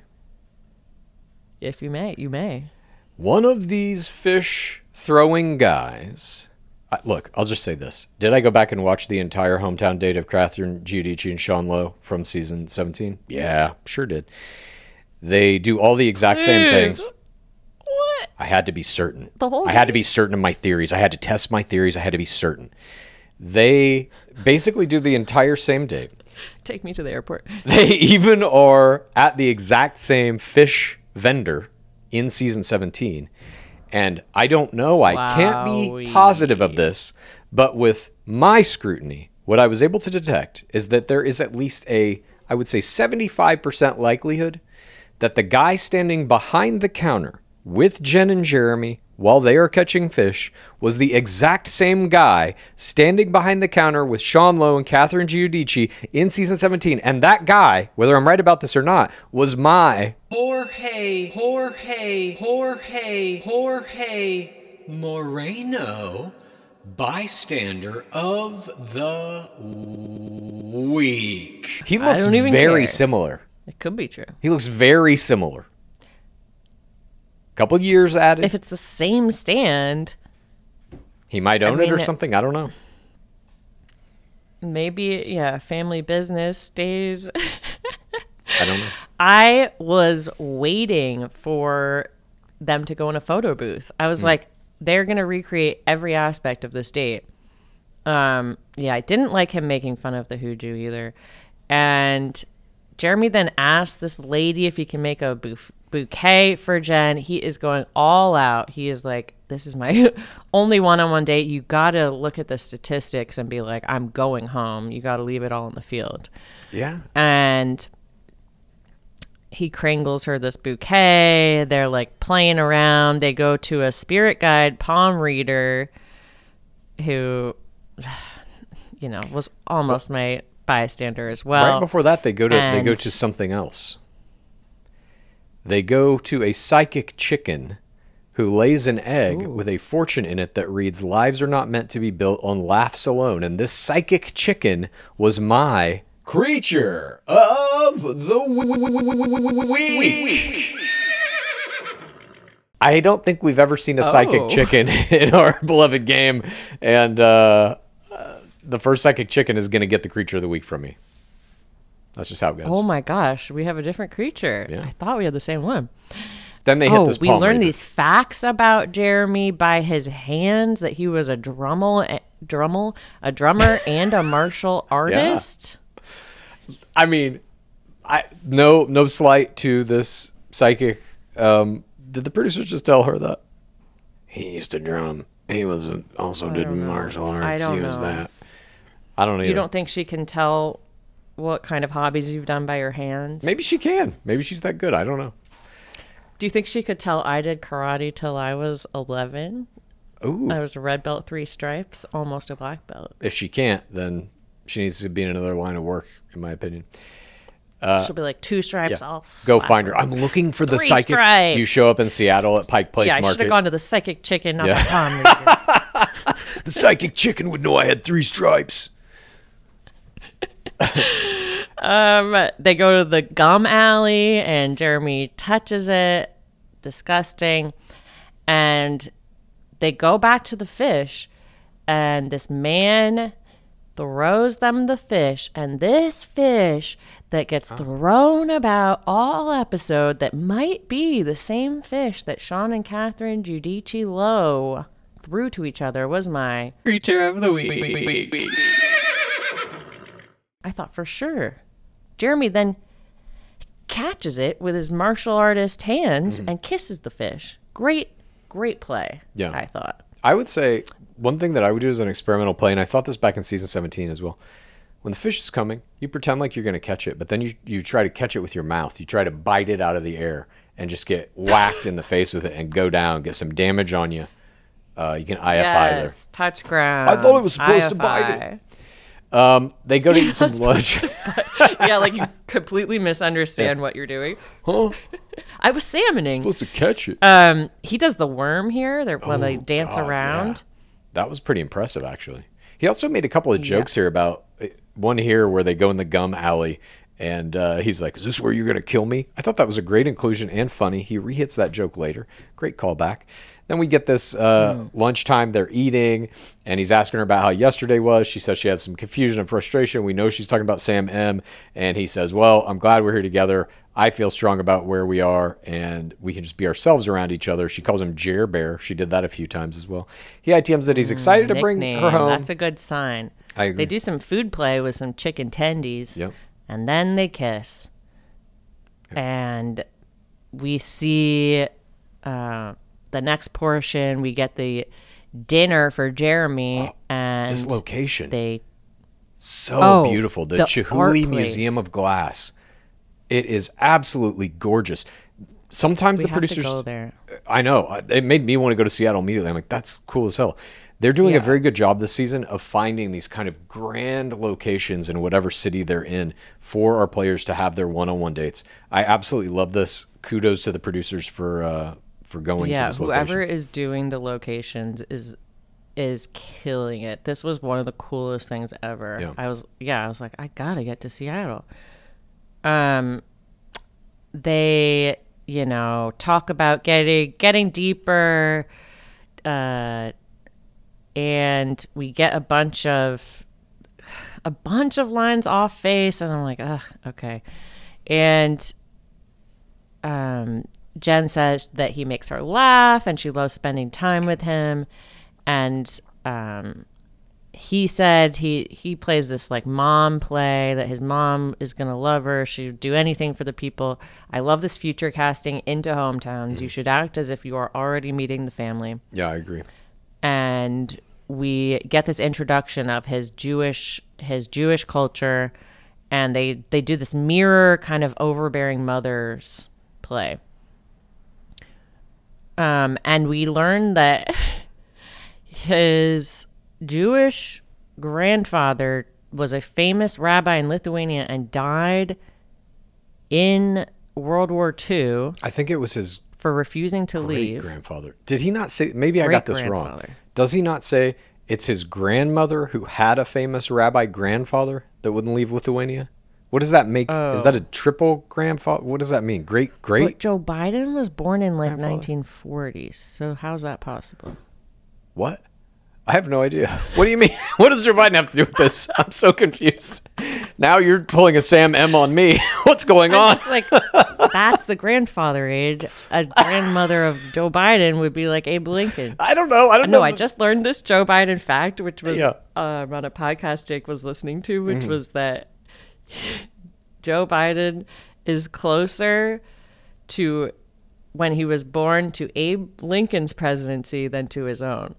If you may, you may. One of these fish throwing guys. I, look, I'll just say this. Did I go back and watch the entire hometown date of Catherine Giudici and Sean Lowe from season 17? Yeah, sure did. They do all the exact same things. I had to be certain. The whole I had to be certain of my theories. I had to test my theories. I had to be certain. They basically do the entire same date. Take me to the airport. They even are at the exact same fish vendor in season 17. And I don't know, I can't be positive of this, but with my scrutiny, what I was able to detect is that there is at least a, I would say 75% likelihood that the guy standing behind the counter with Jenn and Jeremy while they are catching fish was the exact same guy standing behind the counter with Sean Lowe and Catherine Giudici in season 17. And that guy, whether I'm right about this or not, was my Jorge, Jorge, Jorge, Jorge Moreno, bystander of the week. He looks very care. similar. It could be true. He looks very similar. Couple years added. If it's the same stand, he might own it or mean, it- something. I don't know. maybe yeah, family business stays. I don't know. I was waiting for them to go in a photo booth. I was like, they're gonna recreate every aspect of this date. Um, yeah, I didn't like him making fun of the Hooju either. And Jeremy then asked this lady if he can make a bou- bouquet for Jenn. He is going all out. He is like, this is my only one on one date. You got to look at the statistics and be like, I'm going home. You got to leave it all in the field Yeah. and he crangles her this bouquet. They're like playing around. They go to a spirit guide palm reader who, you know, was almost my bystander as well. right before that, they go to they go to something else. They go to a psychic chicken who lays an egg with a fortune in it that reads lives are not meant to be built on laughs alone and this psychic chicken was my Creature of the week. I don't think we've ever seen a psychic Oh. chicken in our beloved game and uh, uh, the first psychic chicken is going to get the creature of the week from me. That's just how it goes. Oh my gosh, we have a different creature. Yeah. I thought we had the same one. then they hit Oh, this we learned these facts about Jeremy by his hands that he was a drummel, drummel, a drummer and a martial artist. I mean, I no no slight to this psychic. Um, did the producers just tell her that he used to drum? He was also did martial arts. don't he was that. I don't know. You don't think she can tell what kind of hobbies you've done by your hands? Maybe she can. Maybe she's that good. I don't know. Do you think she could tell I did karate till I was 11? Ooh, I was a red belt, three stripes, almost a black belt. if she can't, then she needs to be in another line of work, in my opinion. Uh, She'll be like, two stripes, Yeah. I'll Go find her. I'm looking for the psychic. stripes. You show up in Seattle at Pike Place Yeah, I should Market. have gone to the psychic chicken, not Yeah. the palm the psychic chicken would know I had three stripes. Um, they go to the gum alley and Jeremy touches it. Disgusting. And they go back to the fish and this man throws them the fish and this fish that gets thrown about all episode that might be the same fish that Sean and Catherine Giudici Lowe threw to each other was my Creature of the week. I thought for sure. Jeremy then catches it with his martial artist hands and kisses the fish. Great, great play. Yeah. I thought. I would say one thing that I would do as an experimental play, and I thought this back in season 17 as well. When the fish is coming, you pretend like you're going to catch it, but then you, you try to catch it with your mouth. You try to bite it out of the air and just get whacked in the face with it and go down, get some damage on you. Uh, you can IFI yes, touch ground. I thought it was supposed to bite it. Um, they go to eat some lunch. yeah, like you completely misunderstand what you're doing. huh? I was salmoning. Supposed to catch it. Um, he does the worm here. They're, when they dance Oh, God, around. yeah. That was pretty impressive, actually. He also made a couple of jokes here about uh, one here where they go in the gum alley, and uh, he's like, "Is this where you're gonna kill me?" I thought that was a great inclusion and funny. He rehits that joke later. Great callback. Then we get this uh, lunchtime. They're eating, and he's asking her about how yesterday was. She says she had some confusion and frustration. We know she's talking about Sam M. And he says, "Well, I'm glad we're here together. I feel strong about where we are, and we can just be ourselves around each other." She calls him Jer Bear. She did that a few times as well. He ITMs that he's excited to bring her home. That's a good sign. I agree. They do some food play with some chicken tendies. Yep. And then they kiss. And we see uh, the next portion. We get the dinner for Jeremy. and this location. they so Oh, beautiful. The, the Chihuly. Museum of Glass. It is absolutely gorgeous. sometimes We the producers to go there. I know. It made me want to go to Seattle immediately. I'm like, that's cool as hell. They're doing a very good job this season of finding these kind of grand locations in whatever city they're in for our players to have their one-on-one dates. I absolutely love this. Kudos to the producers for uh, for going to Yeah, this whoever location. is doing the locations is is killing it. This was one of the coolest things ever. Yeah. I was yeah, I was like, I gotta get to Seattle. Um, they you know talk about getting getting deeper, uh, and we get a bunch of a bunch of lines off face, and I'm like, ugh, okay, and um, Jenn says that he makes her laugh and she loves spending time with him. And um, he said he he plays this like mom play that his mom is gonna love her. She would do anything for the people. I love this future casting into hometowns. You should act as if you are already meeting the family. yeah, I agree. And we get this introduction of his Jewish his Jewish culture, and they they do this mirror kind of overbearing mothers play. Um, and we learn that his Jewish grandfather was a famous rabbi in Lithuania and died in World War II I think it was his for refusing to great leave. grandfather. Did he not say? Maybe I got this wrong. Does he not say it's his grandmother who had a famous rabbi grandfather that wouldn't leave Lithuania? What does that make? Is that a triple grandfather? What does that mean? Great, But great. Joe Biden was born in like Grandfather. 1940s. So how's that possible? What? I have no idea. What do you mean? What does Joe Biden have to do with this? I'm so confused. Now you're pulling a Sam M on me. What's going I'm on? just like, that's the grandfather age. A grandmother of Joe Biden would be like Abe Lincoln. I don't know. I don't No, know. I just learned this Joe Biden fact, which was Yeah. um, on a podcast Jake was listening to, which Mm-hmm. was that Joe Biden is closer to when he was born to Abe Lincoln's presidency than to his own.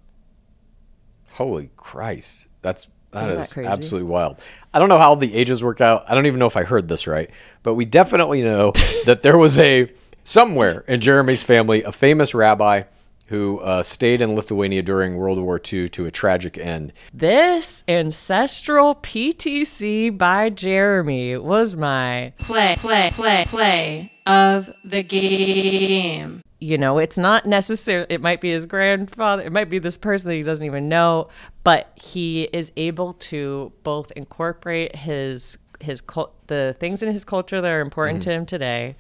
Holy Christ. That's that is crazy? absolutely wild. I don't know how the ages work out. I don't even know if I heard this right, but we definitely know that there was a somewhere in Jeremy's family a famous rabbi who uh, stayed in Lithuania during World War II to a tragic end. This ancestral PTC by Jeremy was my Play, play, play, play of the game. you know, it's not necessary. It might be his grandfather. It might be this person that he doesn't even know, but he is able to both incorporate his his cult, the things in his culture that are important to him today.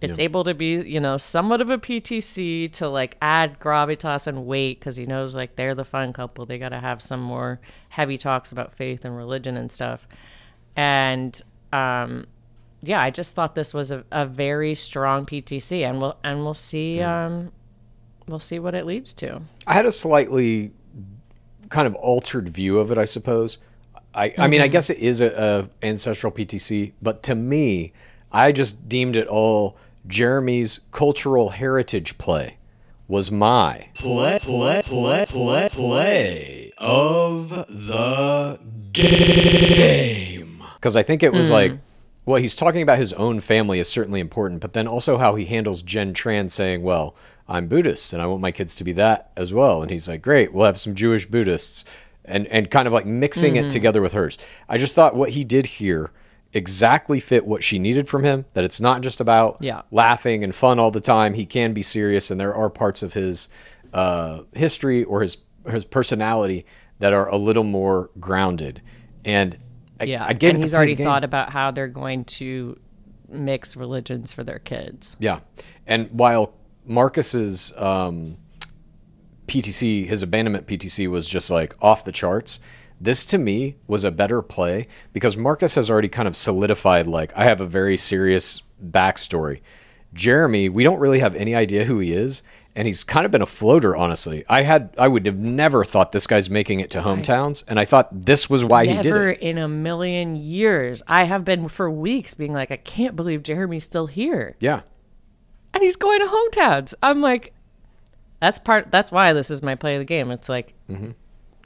It's able to be, you know, somewhat of a PTC to like add gravitas and weight because he knows like they're the fun couple. They got to have some more heavy talks about faith and religion and stuff. And um, yeah, I just thought this was a, a very strong PTC, and we'll and we'll see um, we'll see what it leads to. I had a slightly kind of altered view of it, I suppose. I, I mean, I guess it is a, a ancestral PTC, but to me, I just deemed it all Jeremy's cultural heritage play was my Play, play, play, play, play of the game. because I think it was hmm. like, well, he's talking about his own family is certainly important, but then also how he handles Jenn Tran saying, well, I'm Buddhist and I want my kids to be that as well. And he's like, great, we'll have some Jewish Buddhists and, and kind of like mixing it hmm. together with hers. I just thought what he did here exactly fit what she needed from him, that it's not just about Yeah. laughing and fun all the time. He can be serious and there are parts of his uh, history or his, his personality that are a little more grounded. And I, Yeah, I get and he's already thought about how they're going to mix religions for their kids. Yeah, and while Marcus's um, PTC, his abandonment PTC, was just like off the charts. This to me was a better play because Marcus has already kind of solidified. Like I have a very serious backstory. Jeremy, we don't really have any idea who he is, and he's kind of been a floater. Honestly, I had I would have never thought this guy's making it to hometowns, and I thought this was why he did Never it. in a million years. I have been for weeks being like, I can't believe Jeremy's still here, Yeah, and he's going to hometowns. I'm like, that's part. That's why this is my play of the game. It's like Mm-hmm.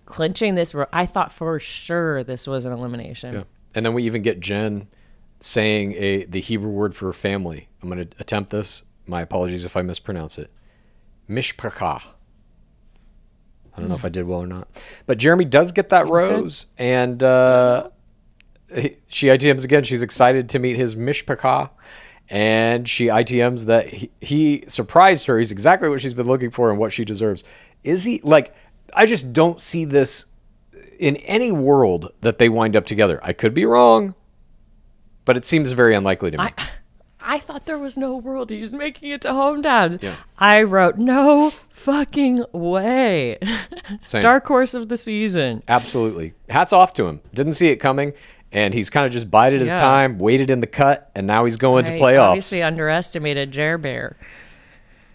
Clinching this. I thought for sure this was an elimination. Yeah. And then we even get Jenn saying a the Hebrew word for family. I'm going to attempt this. My apologies if I mispronounce it. Mishpacha. I don't know if I did well or not. But Jeremy does get that Seems good. rose, and uh, he- she ITMs again. She's excited to meet his mishpacha, and she ITMs that he, he surprised her. He's exactly what she's been looking for and what she deserves. Is he like? I just don't see this in any world that they wind up together. I could be wrong, but it seems very unlikely to me. I, I thought there was no world he was making it to hometowns. Yeah. I wrote no fucking way. Same. Dark horse of the season. Absolutely. Hats off to him. Didn't see it coming, and he's kind of just bided his Yeah. time, waited in the cut, and now he's going to I playoffs. obviously underestimated Jer Bear.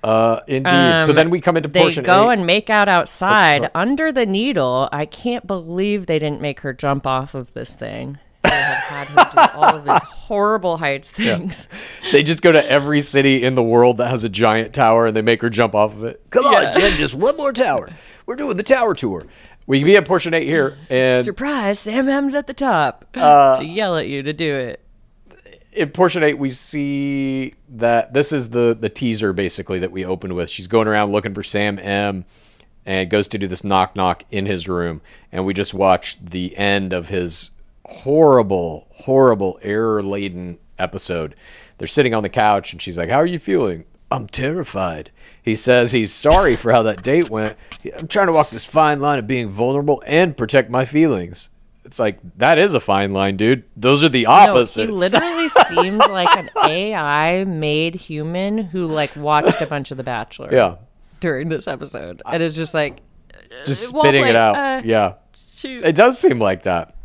Uh, indeed. so Um, then we come into portion. They portion go eight. and make out outside sorry. under the needle. I can't believe they didn't make her jump off of this thing. They have had her do all of these horrible heights things. they just go to every city in the world that has a giant tower, and they make her jump off of it. Come on, Jenn, just one more tower. We're doing the tower tour. We can be at portion eight here, and Surprise! Sam M's at the top Uh, to yell at you to do it. In portion eight, we see that this is the the teaser basically that we opened with. She's going around looking for Sam M, and goes to do this knock knock in his room, and we just watch the end of his horrible, horrible error laden episode. They're sitting on the couch, and she's like, "How are you feeling?" I'm terrified. He says he's sorry for how that date went. I'm trying to walk this fine line of being vulnerable and protect my feelings. It's like that is a fine line, dude. Those are the No, opposites. he literally seems like an AI made human who like watched a bunch of The Bachelor. yeah, During this episode, and it's just like just well spitting played. it out. Uh, yeah, shoot. it does seem like that.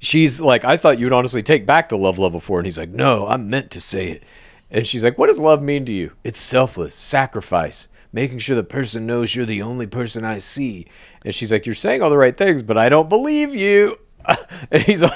She's like, I thought you'd honestly take back the love level four, and he's like, No, I meant to say it. And she's like, What does love mean to you? It's selfless, sacrifice, making sure the person knows you're the only person I see. And she's like, You're saying all the right things, but I don't believe you. And he's like,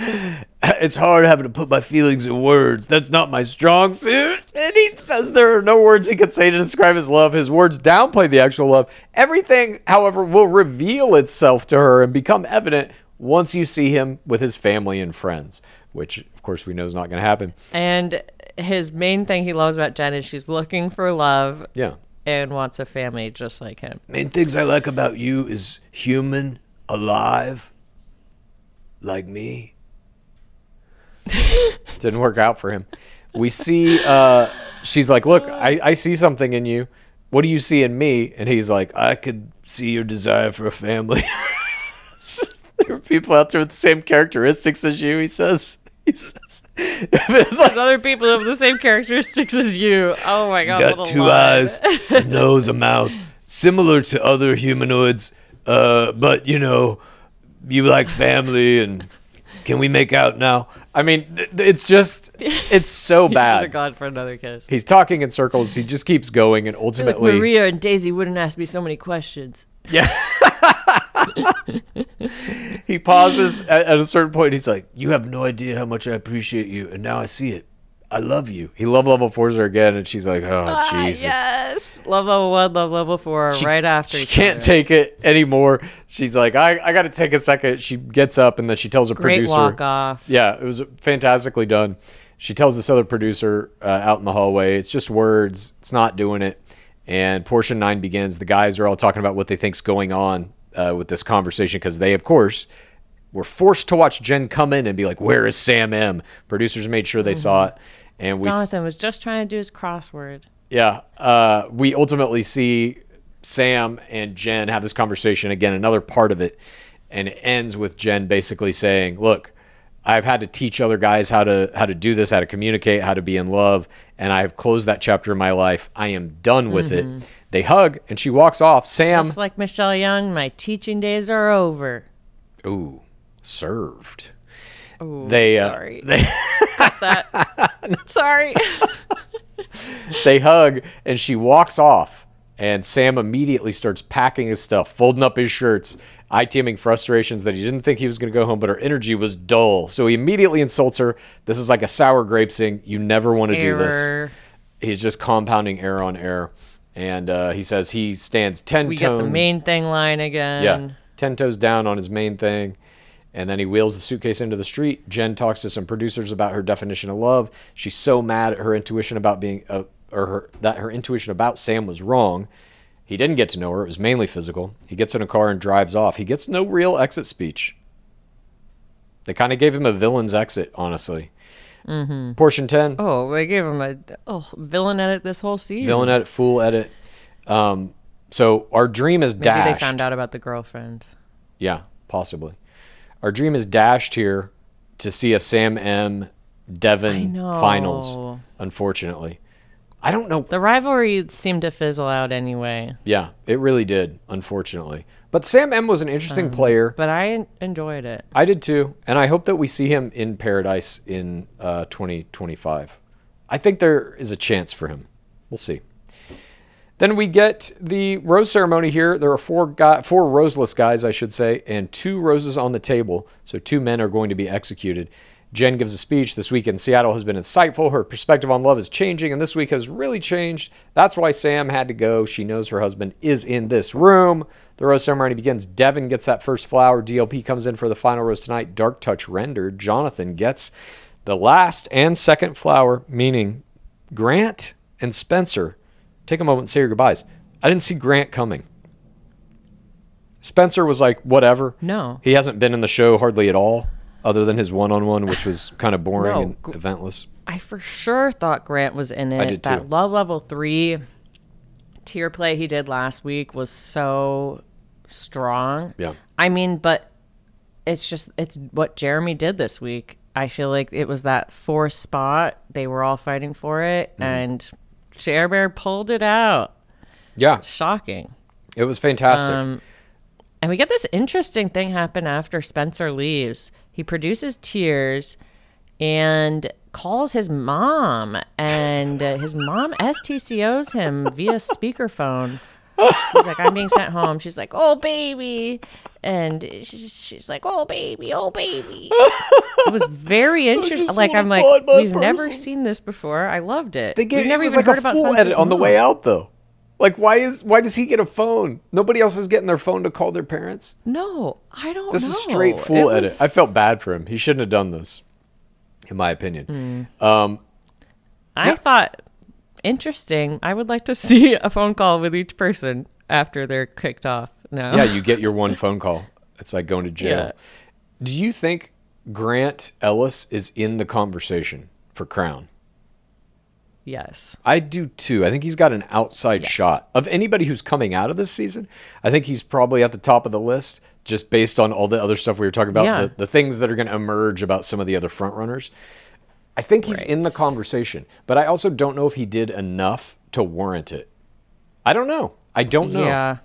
It's hard having to put my feelings in words. That's not my strong suit. And he says there are no words he could say to describe his love. His words downplay the actual love. Everything, however, will reveal itself to her and become evident once you see him with his family and friends, which, of course, we know is not going to happen. And his main thing he loves about Jenn is she's looking for love Yeah. And wants a family just like him. Main things I like about you is human, alive, like me. Didn't work out for him. We see, uh, she's like, Look, I, I see something in you. What do you see in me? And he's like, I could see your desire for a family. there are people out there with the same characteristics as you, he says. He says, it's like, There's other people who have the same characteristics as you. Oh my god! got two line. eyes, a nose, a mouth, similar to other humanoids. Uh, but you know, you like family, and can we make out now? I mean, th- th- it's just, it's so He should have bad. gone for another kiss. He's talking in circles. He just keeps going, and Like ultimately, Maria and Daisy wouldn't ask me so many questions. he pauses at, at a certain point. He's like, "You have no idea how much I appreciate you, and now I see it. I love you." He love level fours her again, and she's like, "Oh Ah, Jesus." yes. Love level one, love level four, She- right after she can't other. take it anymore. She's like, I, I got to take a second. She gets up and then she tells a Great producer. walk off. Yeah, it was fantastically done. She tells this other producer uh, out in the hallway, it's just words. It's not doing it. And portion nine begins. The guys are all talking about what they think's going on uh, with this conversation because they, of course, were forced to watch Jenn come in and be like, "Where is Sam M?" Producers made sure they saw it, and we Jonathan was just trying to do his crossword. yeah, uh, we ultimately see Sam and Jenn have this conversation again, another part of it, and it ends with Jenn basically saying, "Look, I've had to teach other guys how to how to do this, how to communicate, how to be in love, and I've closed that chapter in my life. I am done with it." They hug, and she walks off. Sam, Just like Michelle Young, my teaching days are over. ooh, served. Ooh, They, uh, sorry. they that. sorry. they hug and she walks off and sam immediately starts packing his stuff folding up his shirts iteming frustrations that he didn't think he was going to go home but her energy was dull so he immediately insults her this is like a sour grape sing you never want to do this he's just compounding error on error and uh, he says he stands 10 We get the main thing line again. yeah 10 toes down on his main thing and then he wheels the suitcase into the street. Jenn talks to some producers about her definition of love. She's so mad at her intuition about being uh, or her, that her intuition about Sam was wrong. He didn't get to know her. It was mainly physical. He gets in a car and drives off. He gets no real exit speech. They kind of gave him a villain's exit, honestly. Mm-hmm. Portion 10, Oh, they gave him a oh, villain edit this whole season. villain edit, fool edit. Um, so our dream is Maybe dashed. they found out about the girlfriend. Yeah, possibly. Our dream is dashed here to see a Sam M. Devin finals, unfortunately. I don't know. The rivalry seemed to fizzle out anyway, Yeah, it really did, unfortunately. But Sam M was an interesting player. but I enjoyed it. I did too, and I hope that we see him in Paradise in uh, 2025. I think there is a chance for him. We'll see. Then we get the rose ceremony here. There are four guy, four roseless guys, I should say, and two roses on the table. So two men are going to be executed. Jenn gives a speech. This week in Seattle has been insightful. Her perspective on love is changing, and this week has really changed. That's why Sam had to go. She knows her husband is in this room. The rose ceremony begins. Devin gets that first flower. DLP comes in for the final rose tonight. Dark touch rendered. Jonathan gets the last and second flower, meaning Grant and Spencer take a moment and say your goodbyes. I didn't see Grant coming. Spencer was like, whatever. No. He hasn't been in the show hardly at all, other than his one on one, which was kind of boring No, and eventless. I for sure thought Grant was in it. I did that too. love level three tier play he did last week was so strong. Yeah. I mean, but it's just it's what Jeremy did this week. I feel like it was that fourth spot. They were all fighting for it, Mm-hmm. and Jer Bear pulled it out. Yeah, Shocking. it was fantastic. Um, And we get this interesting thing happen after Spencer leaves. He produces tears and calls his mom, and uh, his mom STCOs him via speakerphone. He's like, I'm being sent home. She's like, oh, baby. And she's like, oh, baby, oh, baby. It was very interesting. Like, I'm like, we've never seen this before. I loved it. they gave We've it never even like heard a about full edit on the way out, though. Like, why is why does he get a phone? Nobody else is getting their phone to call their parents. No, I don't This know. is straight full edit. I felt bad for him. He shouldn't have done this, in my opinion. Hmm. Um, I thought interesting. I would like to see a phone call with each person after they're kicked off. Now, yeah, you get your one phone call. It's like going to jail. Yeah. Do you think Grant Ellis is in the conversation for Crown? Yes. I do too. I think he's got an outside Yes. shot of anybody who's coming out of this season. I think he's probably at the top of the list just based on all the other stuff we were talking about, Yeah. the, the things that are going to emerge about some of the other front runners. I think he's in the conversation, but I also don't know if he did enough to warrant it. I don't know. I don't know. Yeah.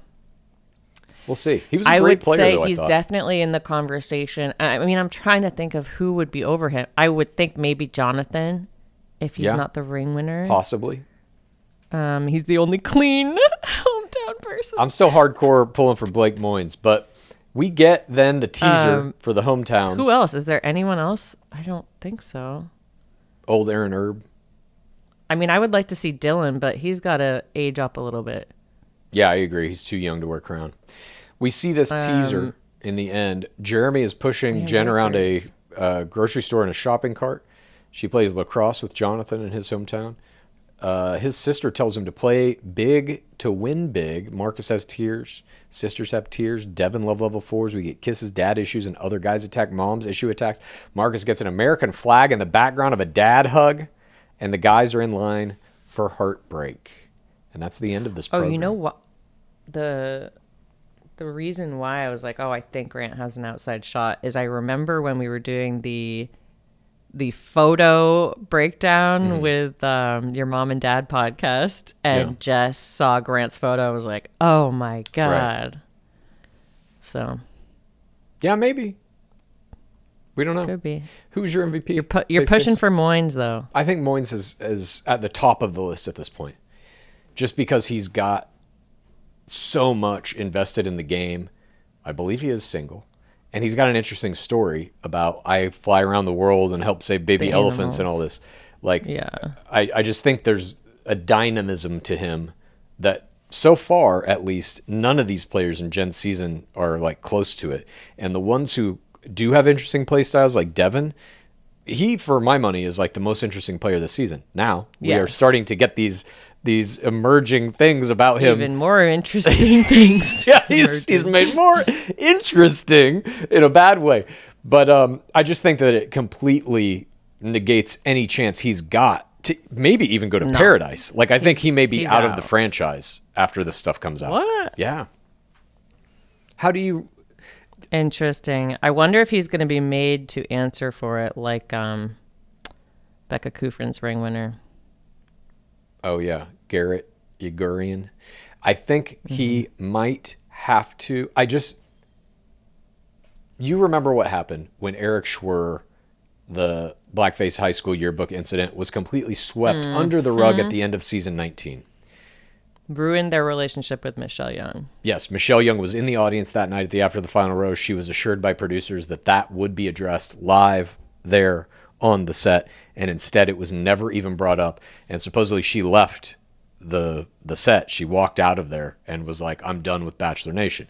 We'll see. He was a I great would player. say though, he's definitely in the conversation. I I mean, I'm trying to think of who would be over him. I would think maybe Jonathan, if he's Yeah. not the ring winner. possibly. Um, he's the only clean hometown person. I'm still hardcore pulling for Blake Moynes, but we get then the teaser Um, for the hometowns. Who else? Is there anyone else? I don't think so. Old Aaron Herb. I mean, I would like to see Dylan, but he's got to age up a little bit. Yeah, I agree. He's too young to wear crown. We see this teaser in the end. Jeremy is pushing Jenn around a uh, grocery store in a shopping cart. She plays lacrosse with Jonathan in his hometown. Uh, his sister tells him to play big to win big. Marcus has tears. Sisters have tears. Devin love level fours. We get kisses, dad issues, and other guys attack. Moms issue attacks. Marcus gets an American flag in the background of a dad hug, and the guys are in line for heartbreak. And that's the end of this. Oh, program. you know what? The the reason why I was like, oh, I think Grant has an outside shot is I remember when we were doing the the photo breakdown with um, your mom and dad podcast, and Yeah. Jess saw Grant's photo. I was like, oh my god. So Yeah, maybe. We don't know. could be. Who's your MVP? You're pu- you're pushing case? for Moynes though. I think Moynes is is at the top of the list at this point, just because he's got so much invested in the game. I believe he is single, and he's got an interesting story about I fly around the world and help save baby The elephants and all this. Like, Yeah. I I just think there's a dynamism to him that so far at least none of these players in Jenn's season are like close to it, and the ones who do have interesting play styles like Devin he, for my money, is like the most interesting player this season. Now we are starting to get these these emerging things about him. Even more interesting things. yeah, he's, he's made more interesting in a bad way. But um, I just think that it completely negates any chance he's got to maybe even go to paradise. Like I think he may be he's out, of the franchise after this stuff comes out. What? Yeah. How do you? Interesting. I wonder if he's going to be made to answer for it, like um, Becca Kufrin's ring winner. Oh yeah, Garrett Yrigoyen. I think he mm-hmm. might have to. I just. You remember what happened when Erich Schwer, the Blackface High School yearbook incident, was completely swept mm. under the rug at mm-hmm. the end of season 19. Ruined their relationship with Michelle Young. Yes, Michelle Young was in the audience that night at the After the Final Rose. She was assured by producers that that would be addressed live there on the set, and instead it was never even brought up. And supposedly she left the the set. She walked out of there and was like, "I'm done with Bachelor Nation."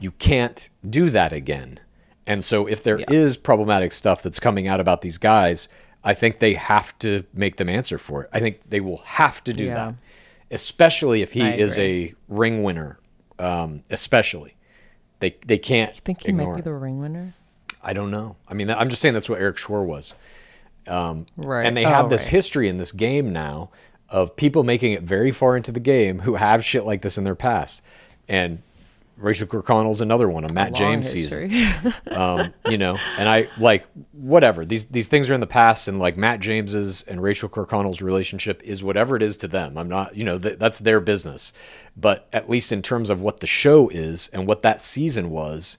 You can't do that again. And so if there is problematic stuff that's coming out about these guys, I think they have to make them answer for it. I think they will have to do Yeah. that, especially if he I is agree. a ring winner. Um, especially, they they can't I think he ignore might be the ring winner. I don't know. I mean, I'm just saying that's what Erich Schwer was. Right. And they Oh, have this right. history in this game now of people making it very far into the game who have shit like this in their past. And Rachel Kirkconnell's another one, a Matt Long James season. Um, you know, and I like whatever. These these things are in the past and like Matt James's and Rachel Kirkconnell's relationship is whatever it is to them. I'm not, you know, th- that's their business. But at least in terms of what the show is and what that season was,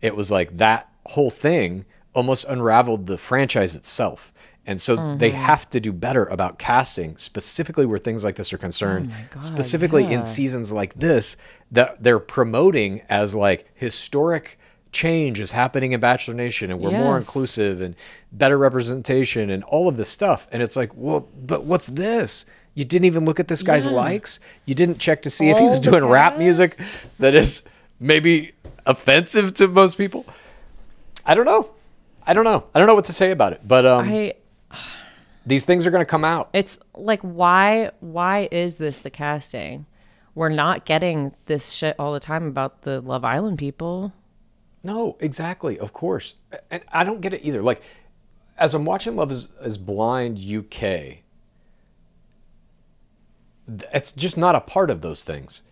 it was like that whole thing almost unraveled the franchise itself. And so they Mm-hmm. have to do better about casting, specifically where things like this are concerned. Oh God, specifically yeah. in seasons like this that they're promoting as like historic change is happening in Bachelor Nation and we're more inclusive and better representation and all of this stuff. And it's like, well, but what's this? You didn't even look at this guy's likes. You didn't check to see if he was doing rap music that is maybe offensive to most people. I don't know. I don't know. I don't know what to say about it. But um, I these things are going to come out. it's like why why is this the casting? We're not getting this shit all the time about the Love Island people. No, exactly. Of course. And I don't get it either. Like, as I'm watching Love is, is Blind UK, it's just not a part of those things.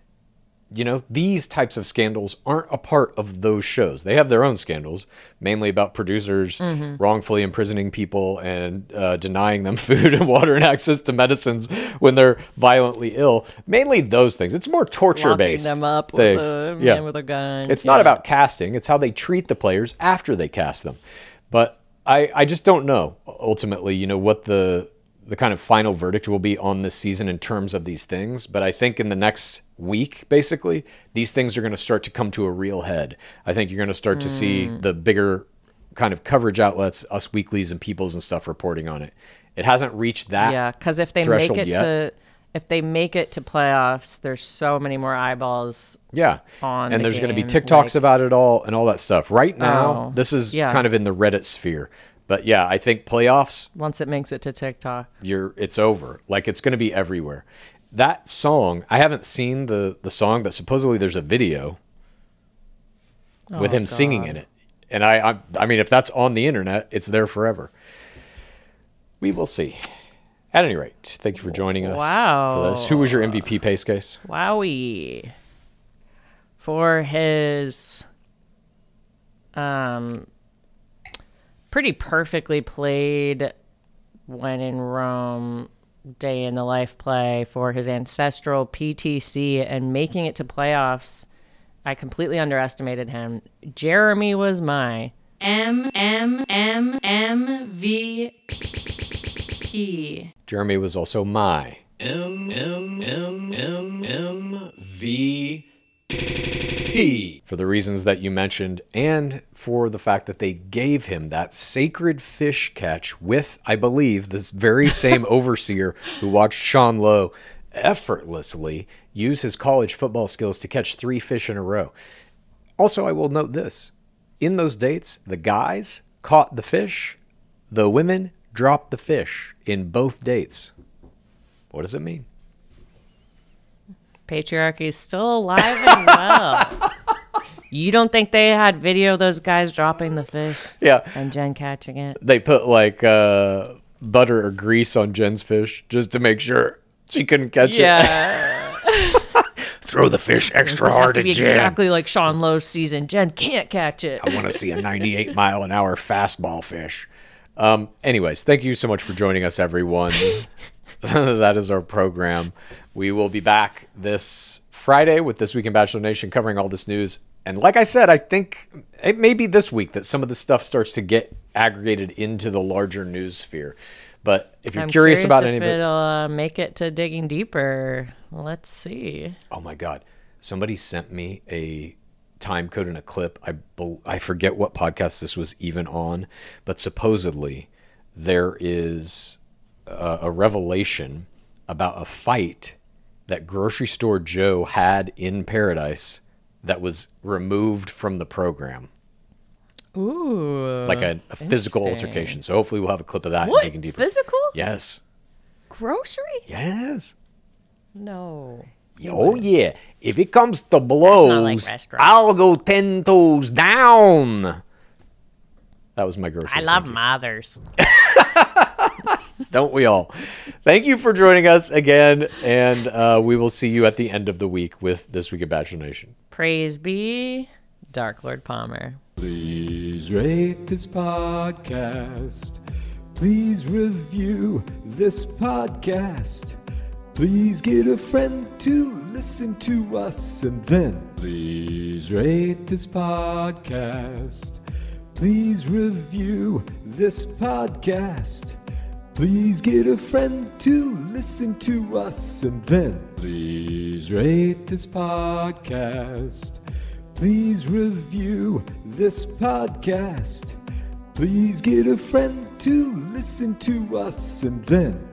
You know, these types of scandals aren't a part of those shows. They have their own scandals, mainly about producers wrongfully imprisoning people and uh, denying them food and water and access to medicines when they're violently ill. Mainly those things. It's more torture Locking based. them up things. with a man Yeah. with a gun. It's not about casting, it's how they treat the players after they cast them. But I, I just don't know ultimately, you know, what the the kind of final verdict will be on this season in terms of these things. But I think in the next week, basically, these things are going to start to come to a real head. I think you're going to start to see Mm. the bigger kind of coverage outlets, us weeklies and peoples and stuff reporting on it. It hasn't reached that. Yeah, because if they make it yet. to if they make it to playoffs, there's so many more eyeballs. Yeah. on and the there's going to be TikToks like- about it all and all that stuff. Right now, Oh, this is yeah. kind of in the Reddit sphere. But yeah, I think playoffs, Once it makes it to TikTok, you're it's over. Like it's going to be everywhere. That song, I haven't seen the the song, but supposedly there's a video with Oh, him singing in it. And I, I I mean if that's on the internet, it's there forever. We will see. At any rate, thank you for joining us for this. Who was your MVP Pacecase? Wowie. For his um pretty perfectly played when in Rome day in the life play for his ancestral PTC and making it to playoffs. I completely underestimated him. Jeremy was my M M M M V P. Jeremy was also my M M M M M V P. for the reasons that you mentioned and for the fact that they gave him that sacred fish catch with, I believe, this very same overseer who watched Sean Lowe effortlessly use his college football skills to catch three fish in a row. Also, I will note this in those dates, the guys caught the fish The women dropped the fish in both dates. What does it mean? Patriarchy is still alive and well. you don't think they had video of those guys dropping the fish Yeah. and Jenn catching it? They put like uh, butter or grease on Jenn's fish just to make sure she couldn't catch it. Yeah. Throw the fish extra hard to at be Jenn. exactly like Sean Lowe's season. Jenn can't catch it. I want to see a 98 mile an hour fastball fish. Um, anyways, thank you so much for joining us, everyone. that is our program. We will be back this Friday with This Week in Bachelor Nation covering all this news. And like I said, I think it may be this week that some of the stuff starts to get aggregated into the larger news sphere. But if you're I'm curious, about if any it, it'll uh, make it to digging deeper. Let's see. Oh my god! Somebody sent me a time code and a clip. I I forget what podcast this was even on, but supposedly there is a, a revelation about a fight that grocery store Joe had in Paradise that was removed from the program, Ooh. like a, a physical altercation. So hopefully we'll have a clip of that what? digging deeper. Physical? Yes, Grocery? yes. No. Oh yeah! If it comes to blows, like. I'll go ten toes down. That was my grocery. I love mothers. Don't we all? Thank you for joining us again, and uh, we will see you at the end of the week with this week of Bachelor Nation. Praise be Dark Lord Palmer. Please rate this podcast. Please review this podcast. Please get a friend to listen to us and then please rate this podcast. Please review this podcast. Please get a friend to listen to us and then please rate this podcast. Please review this podcast. Please get a friend to listen to us and then